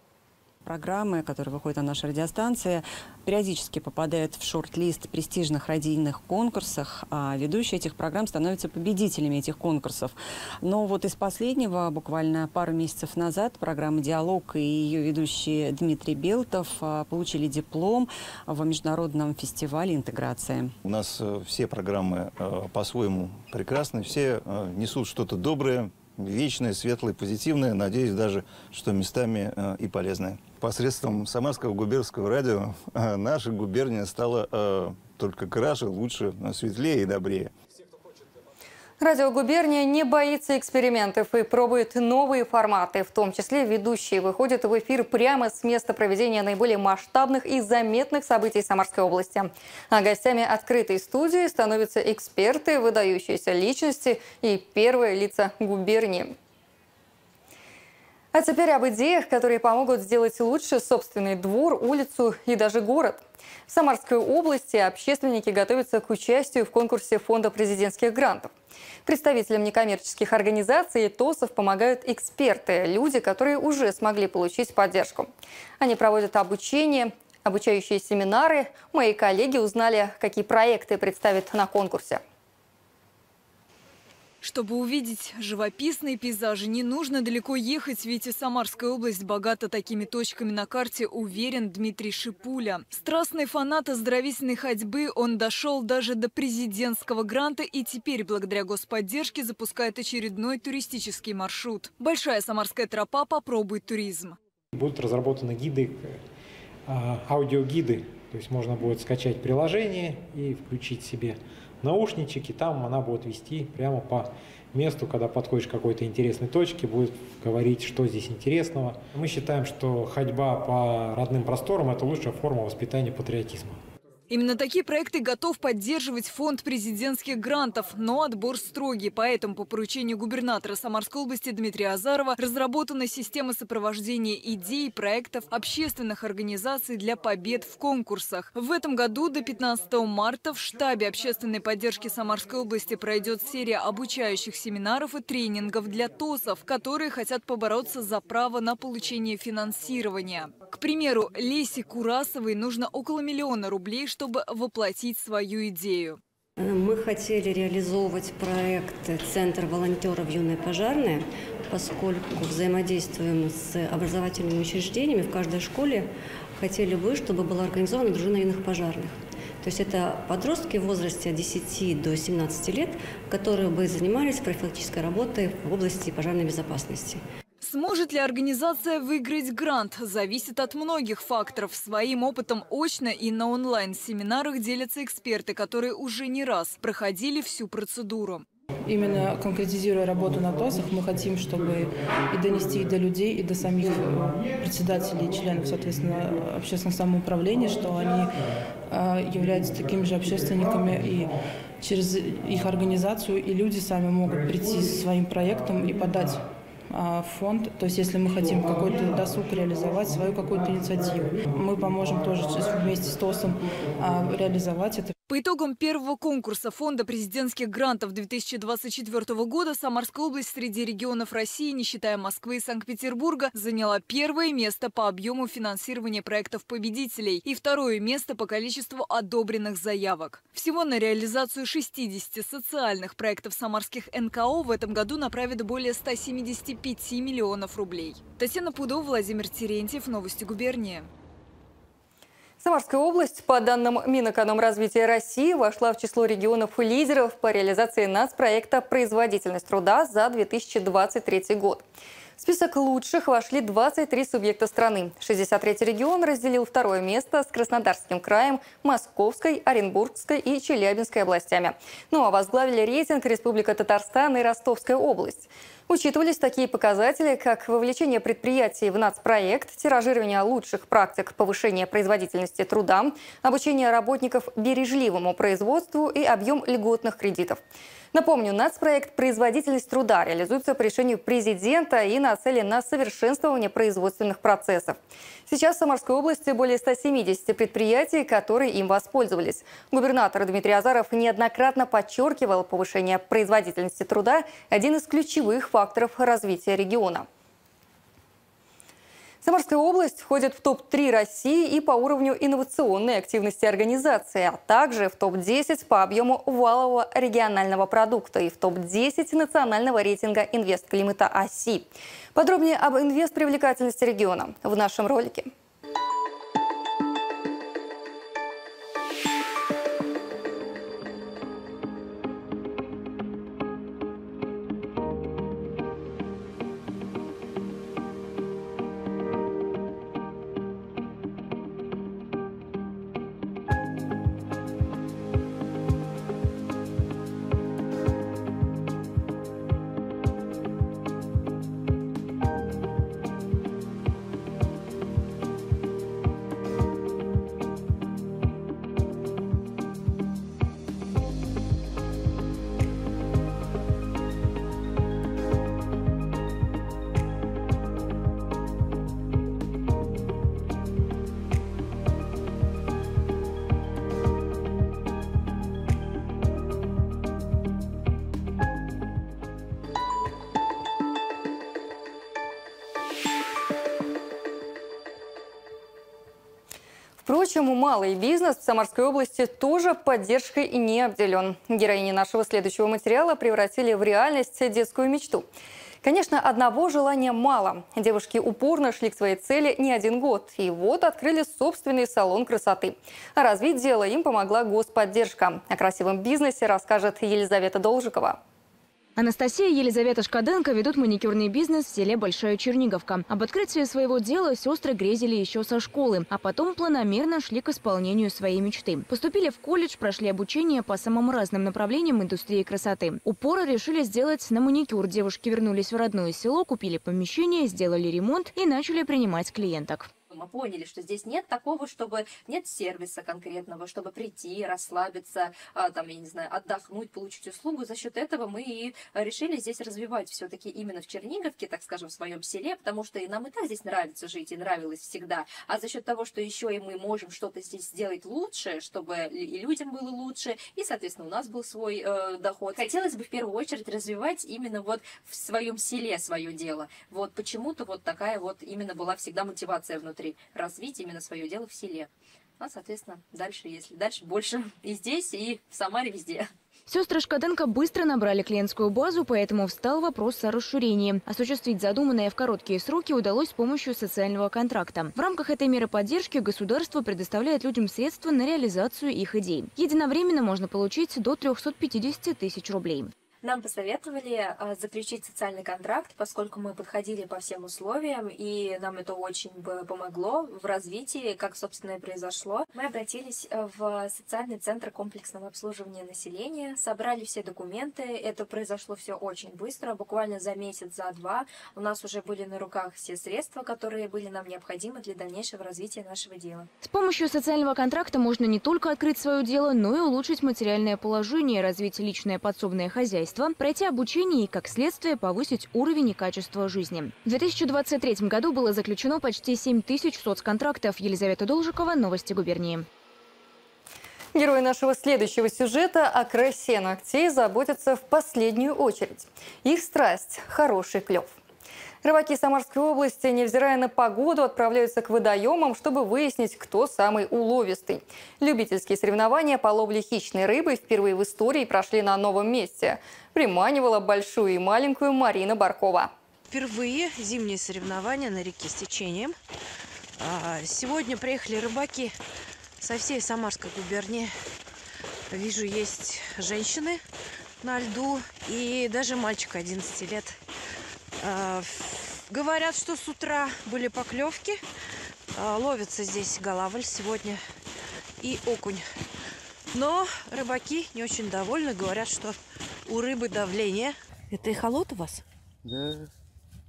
программы, которые выходят на нашей радиостанции, периодически попадают в шорт-лист престижных радийных конкурсах, а ведущие этих программ становятся победителями этих конкурсов. Но вот из последнего, буквально пару месяцев назад, программа «Диалог» и ее ведущий Дмитрий Белтов а, получили диплом в Международном фестивале интеграции. У нас э, все программы э, по-своему прекрасны, все э, несут что-то доброе, вечное, светлое, позитивное, надеюсь даже, что местами и полезное посредством Самарского губернского радио э, наша губерния стала э, только краше, лучше, светлее и добрее. Радио «Губерния» не боится экспериментов и пробует новые форматы. В том числе ведущие выходят в эфир прямо с места проведения наиболее масштабных и заметных событий Самарской области. А гостями открытой студии становятся эксперты, выдающиеся личности и первые лица губернии. А теперь об идеях, которые помогут сделать лучше собственный двор, улицу и даже город. В Самарской области общественники готовятся к участию в конкурсе Фонда президентских грантов. Представителям некоммерческих организаций и ТОСов помогают эксперты, люди, которые уже смогли получить поддержку. Они проводят обучение, обучающие семинары. Мои коллеги узнали, какие проекты представят на конкурсе. Чтобы увидеть живописные пейзажи, не нужно далеко ехать, ведь и Самарская область богата такими точками на карте, уверен Дмитрий Шипуля. Страстный фанат оздоровительной ходьбы, он дошел даже до президентского гранта и теперь, благодаря господдержке, запускает очередной туристический маршрут. Большая Самарская тропа попробует туризм. Будут разработаны гиды, а, аудиогиды, то есть можно будет скачать приложение и включить себе наушнички, там она будет вести прямо по месту, когда подходишь к какой-то интересной точке, будет говорить, что здесь интересного. Мы считаем, что ходьба по родным просторам – это лучшая форма воспитания патриотизма. Именно такие проекты готов поддерживать фонд президентских грантов, но отбор строгий. Поэтому по поручению губернатора Самарской области Дмитрия Азарова разработана система сопровождения идей, проектов общественных организаций для побед в конкурсах. В этом году до 15 марта в штабе общественной поддержки Самарской области пройдет серия обучающих семинаров и тренингов для ТОСов, которые хотят побороться за право на получение финансирования. К примеру, Лесе Курасовой нужно около миллиона рублей, чтобы воплотить свою идею. Мы хотели реализовывать проект «Центр волонтеров юной пожарные», поскольку взаимодействуем с образовательными учреждениями в каждой школе. Хотели бы, чтобы была организована дружина юных пожарных. То есть это подростки в возрасте от 10 до 17 лет, которые бы занимались профилактической работой в области пожарной безопасности. Сможет ли организация выиграть грант, зависит от многих факторов. Своим опытом очно и на онлайн-семинарах делятся эксперты, которые уже не раз проходили всю процедуру. Именно конкретизируя работу на ТОСах, мы хотим, чтобы и донести и до людей, и до самих председателей, членов, соответственно, общественного самоуправления, что они а, являются такими же общественниками, и через их организацию и люди сами могут прийти со своим проектом и подать фонд. То есть если мы хотим какой-то досуг реализовать, свою какую-то инициативу, мы поможем тоже вместе с ТОСом а, реализовать это. По итогам первого конкурса Фонда президентских грантов 2024 года Самарская область среди регионов России, не считая Москвы и Санкт-Петербурга, заняла первое место по объему финансирования проектов победителей и второе место по количеству одобренных заявок. Всего на реализацию 60 социальных проектов самарских НКО в этом году направят более 175 миллионов рублей. Татьяна Пудова, Владимир Терентьев, Новости губернии. Самарская область, по данным Минэкономразвития России, вошла в число регионов-лидеров по реализации нацпроекта «Производительность труда» за 2023 год. В список лучших вошли 23 субъекта страны. 63-й регион разделил второе место с Краснодарским краем, Московской, Оренбургской и Челябинской областями. Ну а возглавили рейтинг Республика Татарстан и Ростовская область. Учитывались такие показатели, как вовлечение предприятий в нацпроект, тиражирование лучших практик повышения производительности труда, обучение работников бережливому производству и объем льготных кредитов. Напомню, нацпроект «Производительность труда» реализуется по решению президента и нацелен на совершенствование производственных процессов. Сейчас в Самарской области более 170 предприятий, которые им воспользовались. Губернатор Дмитрий Азаров неоднократно подчеркивал повышение производительности труда – один из ключевых факторов развития региона. Самарская область входит в топ-3 России и по уровню инновационной активности организации, а также в топ-10 по объему валового регионального продукта и в топ-10 национального рейтинга инвестклимата ОСИ. Подробнее об инвест-привлекательности региона в нашем ролике. Впрочем, малый бизнес в Самарской области тоже поддержкой не обделен. Героини нашего следующего материала превратили в реальность детскую мечту. Конечно, одного желания мало. Девушки упорно шли к своей цели не один год. И вот открыли собственный салон красоты. Развить дело им помогла господдержка. О красивом бизнесе расскажет Елизавета Должикова. Анастасия и Елизавета Шкаденко ведут маникюрный бизнес в селе Большая Черниговка. Об открытии своего дела сестры грезили еще со школы, а потом планомерно шли к исполнению своей мечты. Поступили в колледж, прошли обучение по самым разным направлениям индустрии красоты. Упора решили сделать на маникюр. Девушки вернулись в родное село, купили помещение, сделали ремонт и начали принимать клиенток. Мы поняли, что здесь нет такого, чтобы нет сервиса конкретного, чтобы прийти, расслабиться, а, там, я не знаю, отдохнуть, получить услугу. За счет этого мы и решили здесь развивать все-таки именно в Черниговке, так скажем, в своем селе, потому что и нам и так здесь нравится жить, и нравилось всегда. А за счет того, что еще и мы можем что-то здесь сделать лучше, чтобы и людям было лучше, и, соответственно, у нас был свой э, доход. Хотелось бы в первую очередь развивать именно вот в своем селе свое дело. Вот почему-то вот такая вот именно была всегда мотивация внутри, развить именно свое дело в селе. А, соответственно, дальше, если дальше, больше <laughs> и здесь, и в Самаре, везде. Сестры Шкаденко быстро набрали клиентскую базу, поэтому встал вопрос о расширении. Осуществить задуманное в короткие сроки удалось с помощью социального контракта. В рамках этой меры поддержки государство предоставляет людям средства на реализацию их идей. Единовременно можно получить до 350 тысяч рублей. Нам посоветовали э, заключить социальный контракт, поскольку мы подходили по всем условиям, и нам это очень бы помогло в развитии, как, собственно, и произошло. Мы обратились э, в социальный центр комплексного обслуживания населения, собрали все документы. Это произошло все очень быстро, буквально за месяц, за два. У нас уже были на руках все средства, которые были нам необходимы для дальнейшего развития нашего дела. С помощью социального контракта можно не только открыть свое дело, но и улучшить материальное положение, развить личное подсобное хозяйство, хозяйства, пройти обучение и, как следствие, повысить уровень и качество жизни. В 2023 году было заключено почти 7 тысяч соцконтрактов. Елизавета Должикова, Новости губернии. Герои нашего следующего сюжета о красе ногтей заботятся в последнюю очередь. Их страсть – хороший клев. Рыбаки Самарской области, невзирая на погоду, отправляются к водоемам, чтобы выяснить, кто самый уловистый. Любительские соревнования по ловле хищной рыбы впервые в истории прошли на новом месте. Приманивала большую и маленькую Марина Баркова. Впервые зимние соревнования на реке с течением. А, сегодня приехали рыбаки со всей Самарской губернии. Вижу, есть женщины на льду и даже мальчик 11 лет. Говорят, что с утра были поклевки. А, ловится здесь голавль сегодня и окунь. Но рыбаки не очень довольны, говорят, что у рыбы давление. Это эхолот у вас? Да.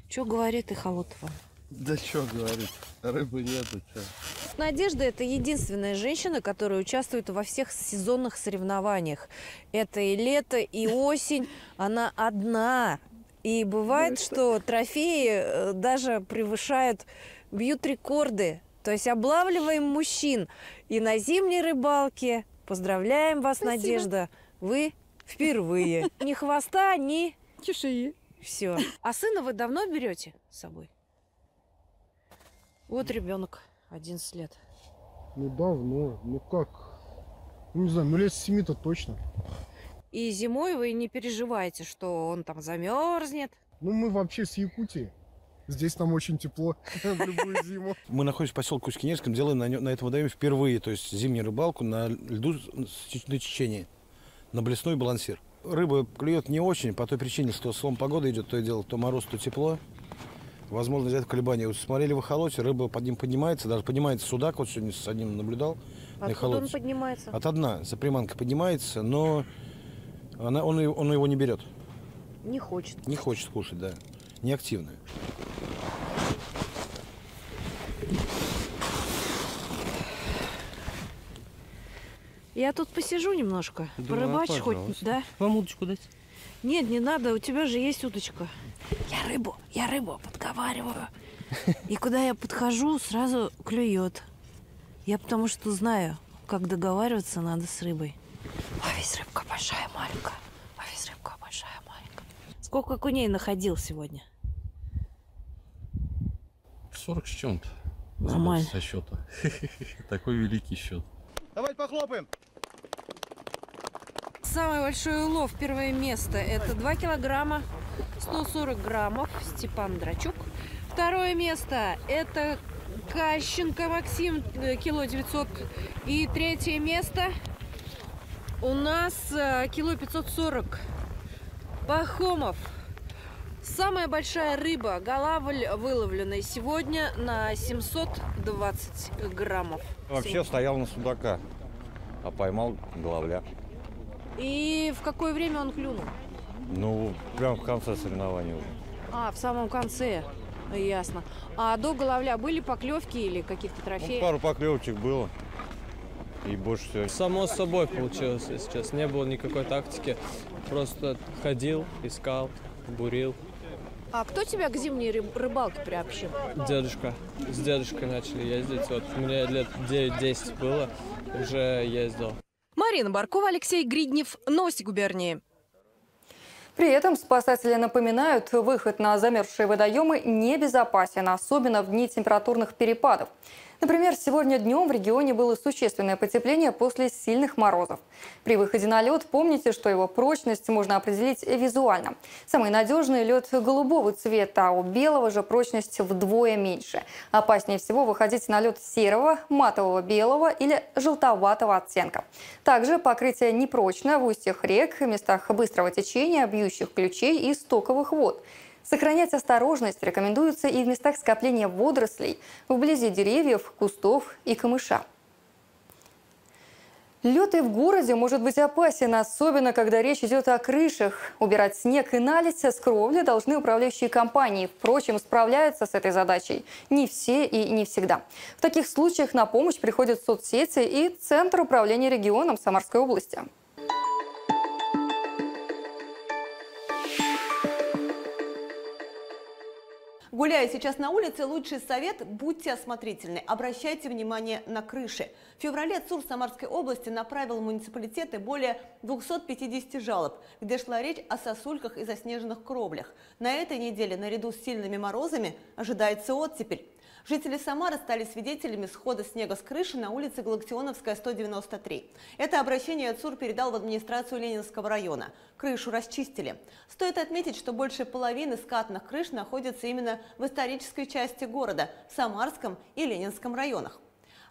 Что говорит эхолот вам? Да что говорит, рыбы нету, что. Надежда – это единственная женщина, которая участвует во всех сезонных соревнованиях. Это и лето, и осень. Она одна. И бывает, ну, что трофеи э, даже превышают, бьют рекорды. То есть облавливаем мужчин и на зимней рыбалке. Поздравляем вас, Спасибо. Надежда. Вы впервые. <laughs> Ни хвоста, ни чешуи. Все. А сына вы давно берете с собой? Вот ребенок, 11 лет. Ну давно. Ну как? Ну не знаю, ну лет с 7-то точно. И зимой вы не переживаете, что он там замерзнет? Ну, мы вообще с Якутии. Здесь нам очень тепло <laughs> в любую зиму. Мы находимся в поселке Кускинецком, делаем на, на этом водоеме впервые, то есть зимнюю рыбалку на льду на течении, на блесной балансир. Рыба клюет не очень, по той причине, что слом погоды идет, то и дело, то мороз, то тепло. Возможно, из-за этого колебания. Вот смотрели в эхолоте, рыба под ним поднимается, даже поднимается судак, вот сегодня с одним наблюдал. Откуда он поднимается? От дна, за приманкой поднимается, но она, он, он его не берет. Не хочет. Не хочет кушать, да. Неактивная. Я тут посижу немножко, да, порыбачь хоть, да? Вам удочку дать? Нет, не надо, у тебя же есть удочка. Я рыбу, я рыбу подговариваю. <laughs> И куда я подхожу, сразу клюет. Я потому что знаю, как договариваться надо с рыбой. А весь рыбка большая, маленькая. А весь рыбка большая, маленькая. Сколько куней находил сегодня? 40 с чем-то. Нормально. Со счета. <laughs> Такой великий счет. Давайте похлопаем. Самый большой улов, первое место, это 2 килограмма 140 граммов Степан Драчук. Второе место, это Кащенко Максим, э, кило 900. И третье место у нас э, кило 540. Пахомов. Самая большая рыба, голавль выловленный сегодня на 720 граммов. Вообще стоял на судака, а поймал головля. И в какое время он клюнул? Ну, прям в конце соревнований уже. А, в самом конце. Ясно. А до головля были поклевки или каких-то Ну, трофеев? пару поклевочек было. И больше всего. Само собой получилось, если честно. Не было никакой тактики. Просто ходил, искал, бурил. А кто тебя к зимней рыб- рыбалке приобщил? Дедушка. С дедушкой начали ездить. Вот мне лет 9-10 было, уже ездил. Марина Баркова, Алексей Гриднев. Новости губернии. При этом спасатели напоминают, выход на замерзшие водоемы небезопасен, особенно в дни температурных перепадов. Например, сегодня днем в регионе было существенное потепление после сильных морозов. При выходе на лед помните, что его прочность можно определить визуально. Самый надежный лед голубого цвета, а у белого же прочность вдвое меньше. Опаснее всего выходить на лед серого, матового белого или желтоватого оттенка. Также покрытие непрочное в устьях рек, местах быстрого течения, бьющих ключей и стоковых вод. Сохранять осторожность рекомендуется и в местах скопления водорослей, вблизи деревьев, кустов и камыша. Лед и в городе может быть опасен, особенно когда речь идет о крышах. Убирать снег и налить с кровли должны управляющие компании. Впрочем, справляются с этой задачей не все и не всегда. В таких случаях на помощь приходят соцсети и Центр управления регионом Самарской области. Гуляя сейчас на улице, лучший совет – будьте осмотрительны, обращайте внимание на крыши. В феврале ЦУР Самарской области направил в муниципалитеты более 250 жалоб, где шла речь о сосульках и заснеженных кровлях. На этой неделе наряду с сильными морозами ожидается оттепель. Жители Самары стали свидетелями схода снега с крыши на улице Галактионовская, 193. Это обращение ЦУР передал в администрацию Ленинского района. Крышу расчистили. Стоит отметить, что больше половины скатных крыш находятся именно в исторической части города, в Самарском и Ленинском районах.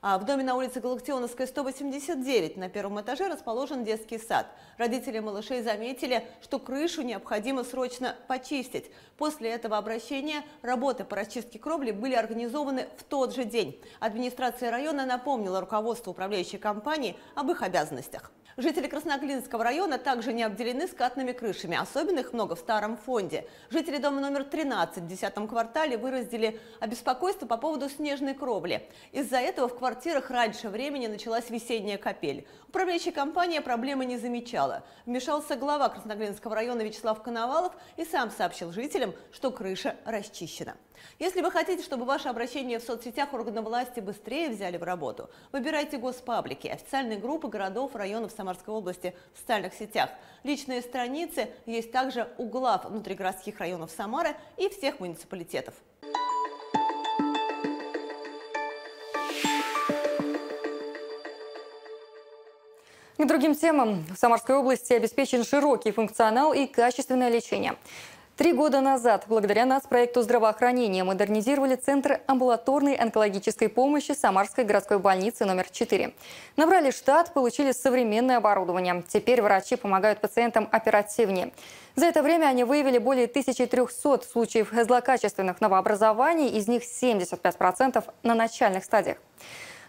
А в доме на улице Галактионовская, 189, на первом этаже расположен детский сад. Родители малышей заметили, что крышу необходимо срочно почистить. После этого обращения работы по расчистке кровли были организованы в тот же день. Администрация района напомнила руководству управляющей компании об их обязанностях. Жители Красноглинского района также не обделены скатными крышами, особенно их много в старом фонде. Жители дома номер 13 в 10 квартале выразили обеспокойство по поводу снежной кровли. Из-за этого в квартирах раньше времени началась весенняя капель. Управляющая компания проблемы не замечала. Вмешался глава Красноглинского района Вячеслав Коновалов и сам сообщил жителям, что крыша расчищена. Если вы хотите, чтобы ваше обращение в соцсетях органов власти быстрее взяли в работу, выбирайте госпаблики, официальные группы городов, районов Самарской области в социальных сетях. Личные страницы есть также у глав внутригородских районов Самары и всех муниципалитетов. К другим темам. В Самарской области обеспечен широкий функционал и качественное лечение. Три года назад, благодаря нацпроекту здравоохранения, модернизировали Центр амбулаторной онкологической помощи Самарской городской больницы номер 4. Набрали штат, получили современное оборудование. Теперь врачи помогают пациентам оперативнее. За это время они выявили более 1300 случаев злокачественных новообразований, из них 75% на начальных стадиях.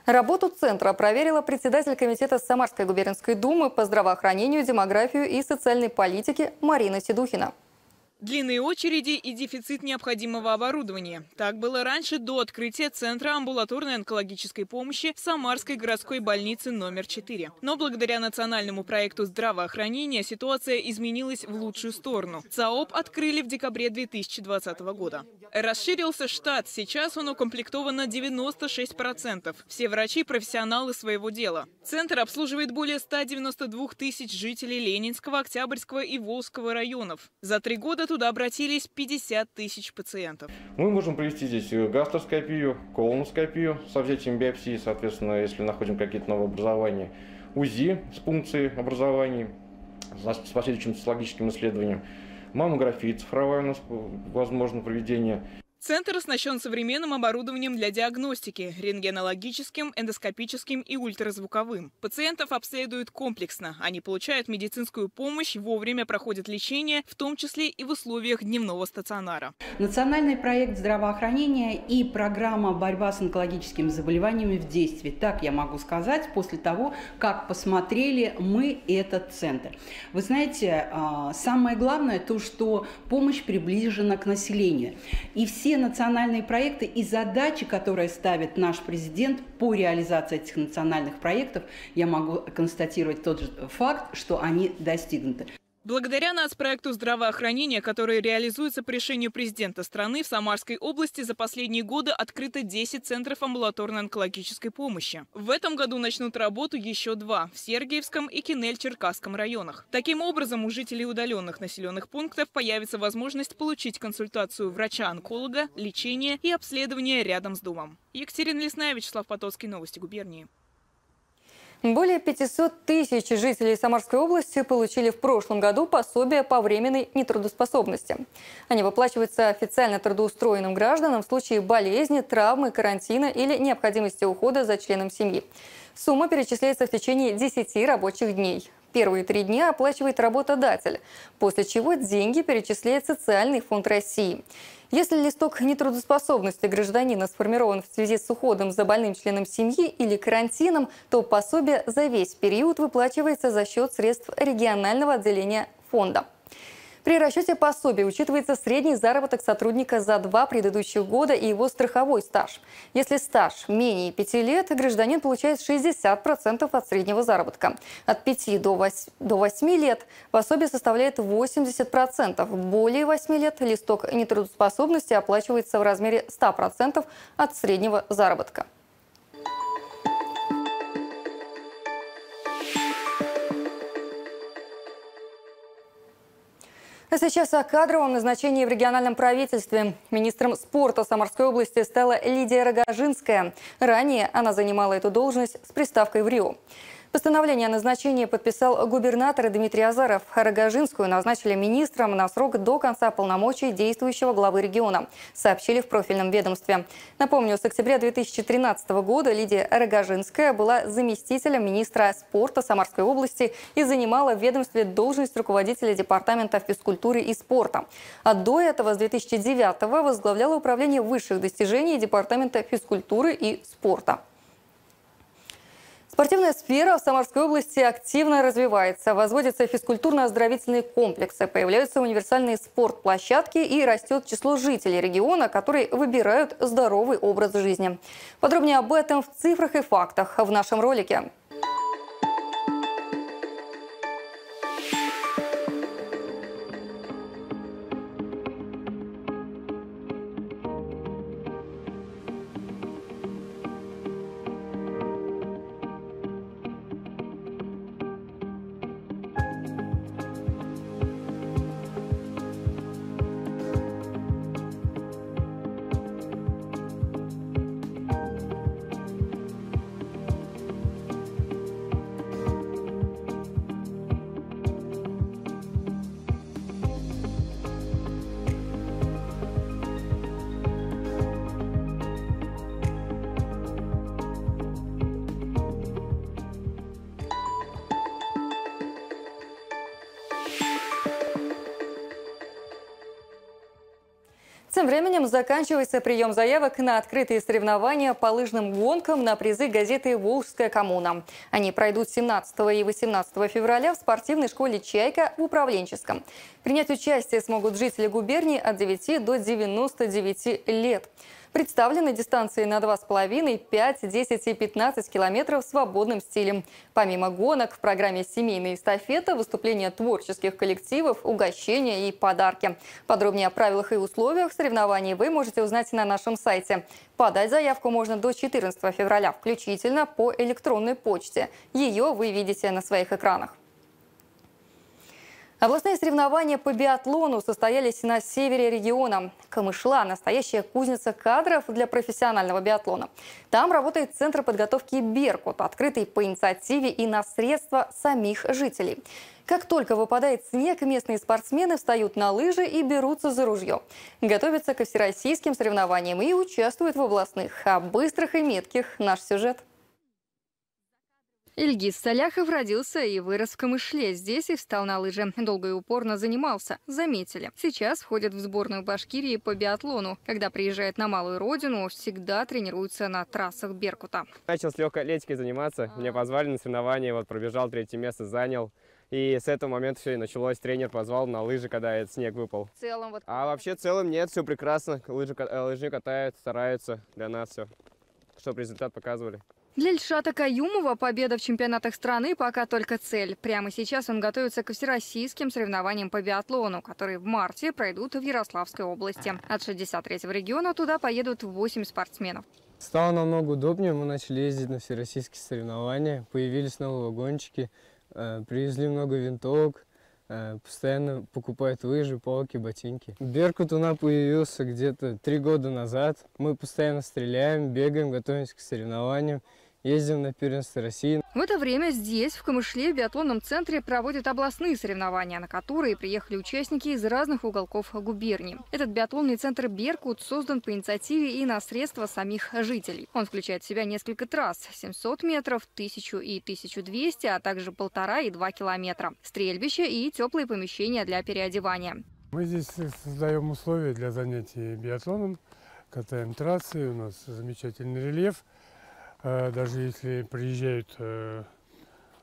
Работу центра проверила председатель комитета Самарской губернской думы по здравоохранению, демографию и социальной политике Марина Седухина. Длинные очереди и дефицит необходимого оборудования. Так было раньше до открытия Центра амбулаторной онкологической помощи Самарской городской больницы номер 4. Но благодаря национальному проекту здравоохранения ситуация изменилась в лучшую сторону. ЦАОП открыли в декабре 2020 года. Расширился штат. Сейчас он укомплектован на 96%. Все врачи – профессионалы своего дела. Центр обслуживает более 192 тысяч жителей Ленинского, Октябрьского и Волжского районов. За три года туда обратились 50 тысяч пациентов. Мы можем провести здесь гастроскопию, колоноскопию со взятием биопсии, соответственно, если находим какие-то новообразования, УЗИ с функцией образований, с последующим цитологическим исследованием, маммография цифровая у нас возможно проведение. Центр оснащен современным оборудованием для диагностики – рентгенологическим, эндоскопическим и ультразвуковым. Пациентов обследуют комплексно. Они получают медицинскую помощь, вовремя проходят лечение, в том числе и в условиях дневного стационара. Национальный проект здравоохранения и программа борьба с онкологическими заболеваниями в действии. Так я могу сказать после того, как посмотрели мы этот центр. Вы знаете, самое главное то, что помощь приближена к населению. И все те национальные проекты и задачи, которые ставит наш президент по реализации этих национальных проектов, я могу констатировать тот же факт, что они достигнуты. Благодаря нацпроекту здравоохранения, который реализуется по решению президента страны, в Самарской области за последние годы открыто 10 центров амбулаторной онкологической помощи. В этом году начнут работу еще два – в Сергиевском и Кинель-Черкасском районах. Таким образом, у жителей удаленных населенных пунктов появится возможность получить консультацию врача-онколога, лечение и обследование рядом с домом. Екатерина Лесная, Вячеслав Потоцкий, Новости губернии. Более 500 тысяч жителей Самарской области получили в прошлом году пособие по временной нетрудоспособности. Они выплачиваются официально трудоустроенным гражданам в случае болезни, травмы, карантина или необходимости ухода за членом семьи. Сумма перечисляется в течение 10 рабочих дней. Первые три дня оплачивает работодатель, после чего деньги перечисляет Социальный фонд России. Если листок нетрудоспособности гражданина сформирован в связи с уходом за больным членом семьи или карантином, то пособие за весь период выплачивается за счет средств регионального отделения фонда. При расчете пособия учитывается средний заработок сотрудника за два предыдущих года и его страховой стаж. Если стаж менее 5 лет, гражданин получает 60% от среднего заработка. От 5 до 8, до 8 лет пособие составляет 80%. Более 8 лет листок нетрудоспособности оплачивается в размере 100% от среднего заработка. А сейчас о кадровом назначении в региональном правительстве. Министром спорта Самарской области стала Лидия Рогожинская. Ранее она занимала эту должность с приставкой в Рио. Постановление о назначении подписал губернатор Дмитрий Азаров. Рогожинскую назначили министром на срок до конца полномочий действующего главы региона, сообщили в профильном ведомстве. Напомню, с октября 2013 года Лидия Рогожинская была заместителем министра спорта Самарской области и занимала в ведомстве должность руководителя департамента физкультуры и спорта. А до этого с 2009 возглавляла управление высших достижений департамента физкультуры и спорта. Спортивная сфера в Самарской области активно развивается. Возводятся физкультурно-оздоровительные комплексы, появляются универсальные спортплощадки и растет число жителей региона, которые выбирают здоровый образ жизни. Подробнее об этом в цифрах и фактах в нашем ролике. Тем временем заканчивается прием заявок на открытые соревнования по лыжным гонкам на призы газеты «Волжская коммуна». Они пройдут 17 и 18 февраля в спортивной школе «Чайка» в Управленческом. Принять участие смогут жители губернии от 9 до 99 лет. Представлены дистанции на 2,5, 5, 10 и 15 километров свободным стилем. Помимо гонок, в программе «Семейная эстафета», выступления творческих коллективов, угощения и подарки. Подробнее о правилах и условиях соревнований вы можете узнать на нашем сайте. Подать заявку можно до 14 февраля включительно по электронной почте. Ее вы видите на своих экранах. Областные соревнования по биатлону состоялись на севере региона. Камышла – настоящая кузница кадров для профессионального биатлона. Там работает Центр подготовки «Беркут», открытый по инициативе и на средства самих жителей. Как только выпадает снег, местные спортсмены встают на лыжи и берутся за ружье. Готовятся ко всероссийским соревнованиям и участвуют в областных. А быстрых и метких наш сюжет. Ильгиз Саляхов родился и вырос в Камышле. Здесь и встал на лыжи. Долго и упорно занимался. Заметили. Сейчас входит в сборную Башкирии по биатлону. Когда приезжает на малую родину, всегда тренируется на трассах Беркута. Начал с легкой атлетикой заниматься. Меня позвали на соревнования. Вот пробежал третье место, занял. И с этого момента все и началось. Тренер позвал на лыжи, когда этот снег выпал. В целом вот... А вообще в целом нет, все прекрасно. Лыжи, э, лыжни катают, стараются для нас все. Чтобы результат показывали. Для Ильшата Каюмова победа в чемпионатах страны пока только цель. Прямо сейчас он готовится к всероссийским соревнованиям по биатлону, которые в марте пройдут в Ярославской области. От 63-го региона туда поедут 8 спортсменов. Стало намного удобнее, мы начали ездить на всероссийские соревнования, появились новые вагончики, э, привезли много винтовок, э, постоянно покупают лыжи, палки, ботинки. Беркут у нас появился где-то три года назад. Мы постоянно стреляем, бегаем, готовимся к соревнованиям, ездим на первенство России. В это время здесь, в Камышле, в биатлонном центре проводят областные соревнования, на которые приехали участники из разных уголков губернии. Этот биатлонный центр «Беркут» создан по инициативе и на средства самих жителей. Он включает в себя несколько трасс – 700 метров, 1000 и 1200, а также полтора и два километра, стрельбище и теплые помещения для переодевания. Мы здесь создаем условия для занятий биатлоном, катаем трассы, у нас замечательный рельеф. Э, Даже если приезжают э,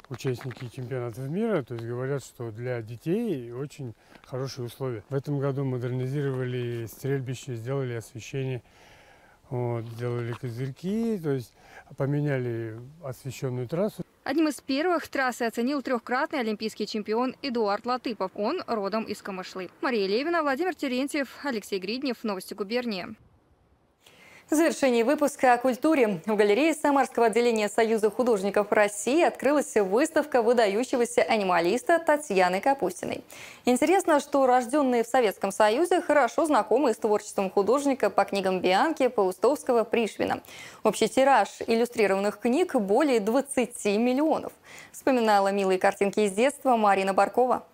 участники чемпионатов мира, то есть говорят, что для детей очень хорошие условия. В этом году модернизировали стрельбище, сделали освещение, вот, сделали козырьки, то есть поменяли освещенную трассу. Одним из первых трассы оценил трехкратный олимпийский чемпион Эдуард Латыпов. Он родом из Камышлы. Мария Левина, Владимир Терентьев, Алексей Гриднев. Новости губернии. В завершении выпуска о культуре в галерее Самарского отделения Союза художников России открылась выставка выдающегося анималиста Татьяны Капустиной. Интересно, что рожденные в Советском Союзе хорошо знакомы с творчеством художника по книгам Бианки, Паустовского, Пришвина. Общий тираж иллюстрированных книг более 20 миллионов. Вспоминала милые картинки из детства Марина Баркова.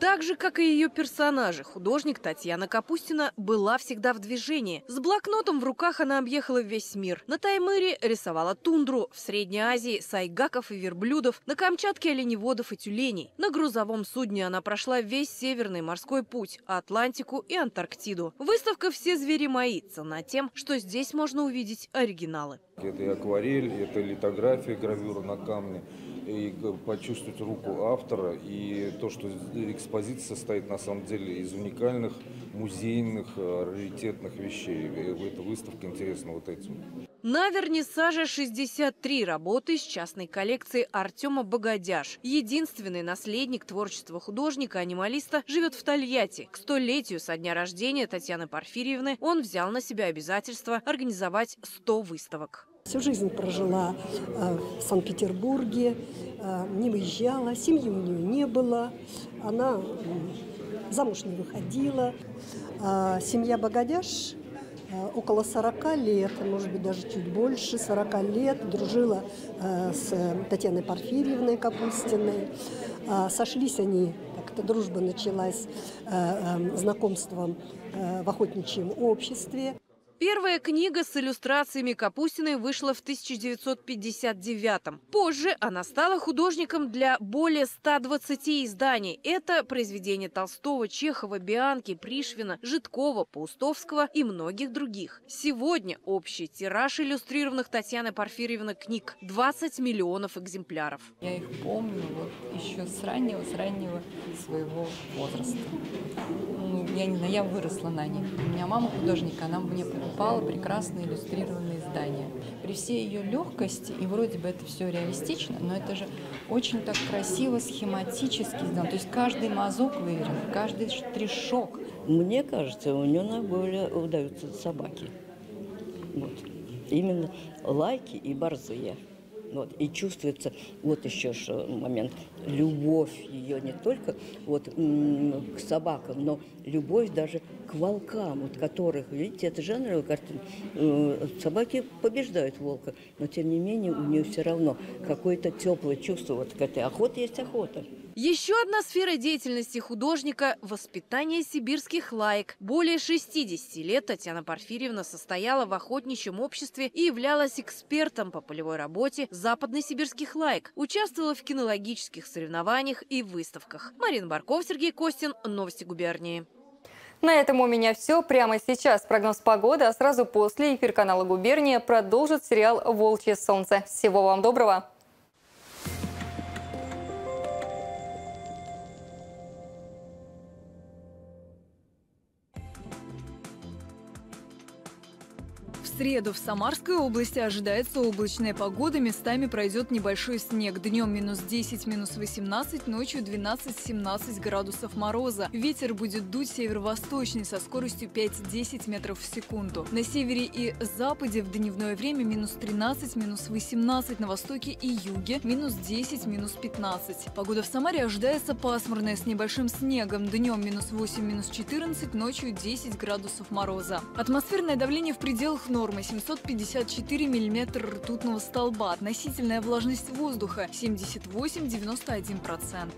Так же, как и ее персонажи, художник Татьяна Капустина была всегда в движении. С блокнотом в руках она объехала весь мир. На Таймыре рисовала тундру, в Средней Азии – сайгаков и верблюдов, на Камчатке – оленеводов и тюленей. На грузовом судне она прошла весь Северный морской путь, Атлантику и Антарктиду. Выставка «Все звери мои» цена тем, что здесь можно увидеть оригиналы. Это и акварель, это литография, гравюра на камне, и почувствовать руку автора, и то, что экспозиция состоит на самом деле из уникальных музейных, э, раритетных вещей. Эта выставка интересна вот этим. На вернисаже 63 работы из частной коллекции Артема Богодяш. Единственный наследник творчества художника-анималиста живет в Тольятти. К столетию со дня рождения Татьяны Порфирьевны он взял на себя обязательство организовать 100 выставок. Всю жизнь прожила э, в Санкт-Петербурге, э, не выезжала, семьи у нее не было, она замуж не выходила. А Семья Богодяш э, около 40 лет, может быть, даже чуть больше, 40 лет дружила э, с Татьяной Порфирьевной Капустиной. Сошлись они, так эта дружба началась э, э, знакомством э, в охотничьем обществе. Первая книга с иллюстрациями Капустиной вышла в 1959-м. Позже она стала художником для более 120 изданий. Это произведения Толстого, Чехова, Бианки, Пришвина, Житкова, Паустовского и многих других. Сегодня общий тираж иллюстрированных Татьяны Порфирьевны книг – 20 миллионов экземпляров. Я их помню вот еще с раннего, с раннего своего возраста. Ну, я не знаю, я выросла на них. У меня мама художник, она мне покупала прекрасные иллюстрированные издания. При всей ее легкости, и вроде бы это все реалистично, но это же очень так красиво, схематически сделано. То есть каждый мазок выверен, каждый штришок. Мне кажется, у нее наиболее удаются собаки. Вот. Именно лайки и борзые. Вот. И чувствуется, вот еще что момент, любовь ее не только вот, к собакам, но любовь даже к волкам, вот которых, видите, это жанровая картина. Э, Собаки побеждают волка, но тем не менее у нее все равно какое-то теплое чувство. Вот к этой охоте есть охота. Еще одна сфера деятельности художника – воспитание сибирских лаек. Более 60 лет Татьяна Порфирьевна состояла в охотничьем обществе и являлась экспертом по полевой работе западно-сибирских лаек. Участвовала в кинологических соревнованиях и выставках. Марина Барков, Сергей Костин. Новости губернии. На этом у меня все. Прямо сейчас прогноз погоды, а сразу после эфир канала «Губерния» продолжит сериал «Волчье солнце». Всего вам доброго! Среду в Самарской области ожидается облачная погода. Местами пройдет небольшой снег. Днем минус 10, минус 18, ночью 12-17 градусов мороза. Ветер будет дуть северо-восточный со скоростью 5-10 метров в секунду. На севере и западе в дневное время минус 13, минус 18, на востоке и юге минус 10, минус 15. Погода в Самаре ожидается пасмурная с небольшим снегом. Днем минус 8, минус 14, ночью 10 градусов мороза. Атмосферное давление в пределах нормы 754 миллиметра ртутного столба. Относительная влажность воздуха 78-91%.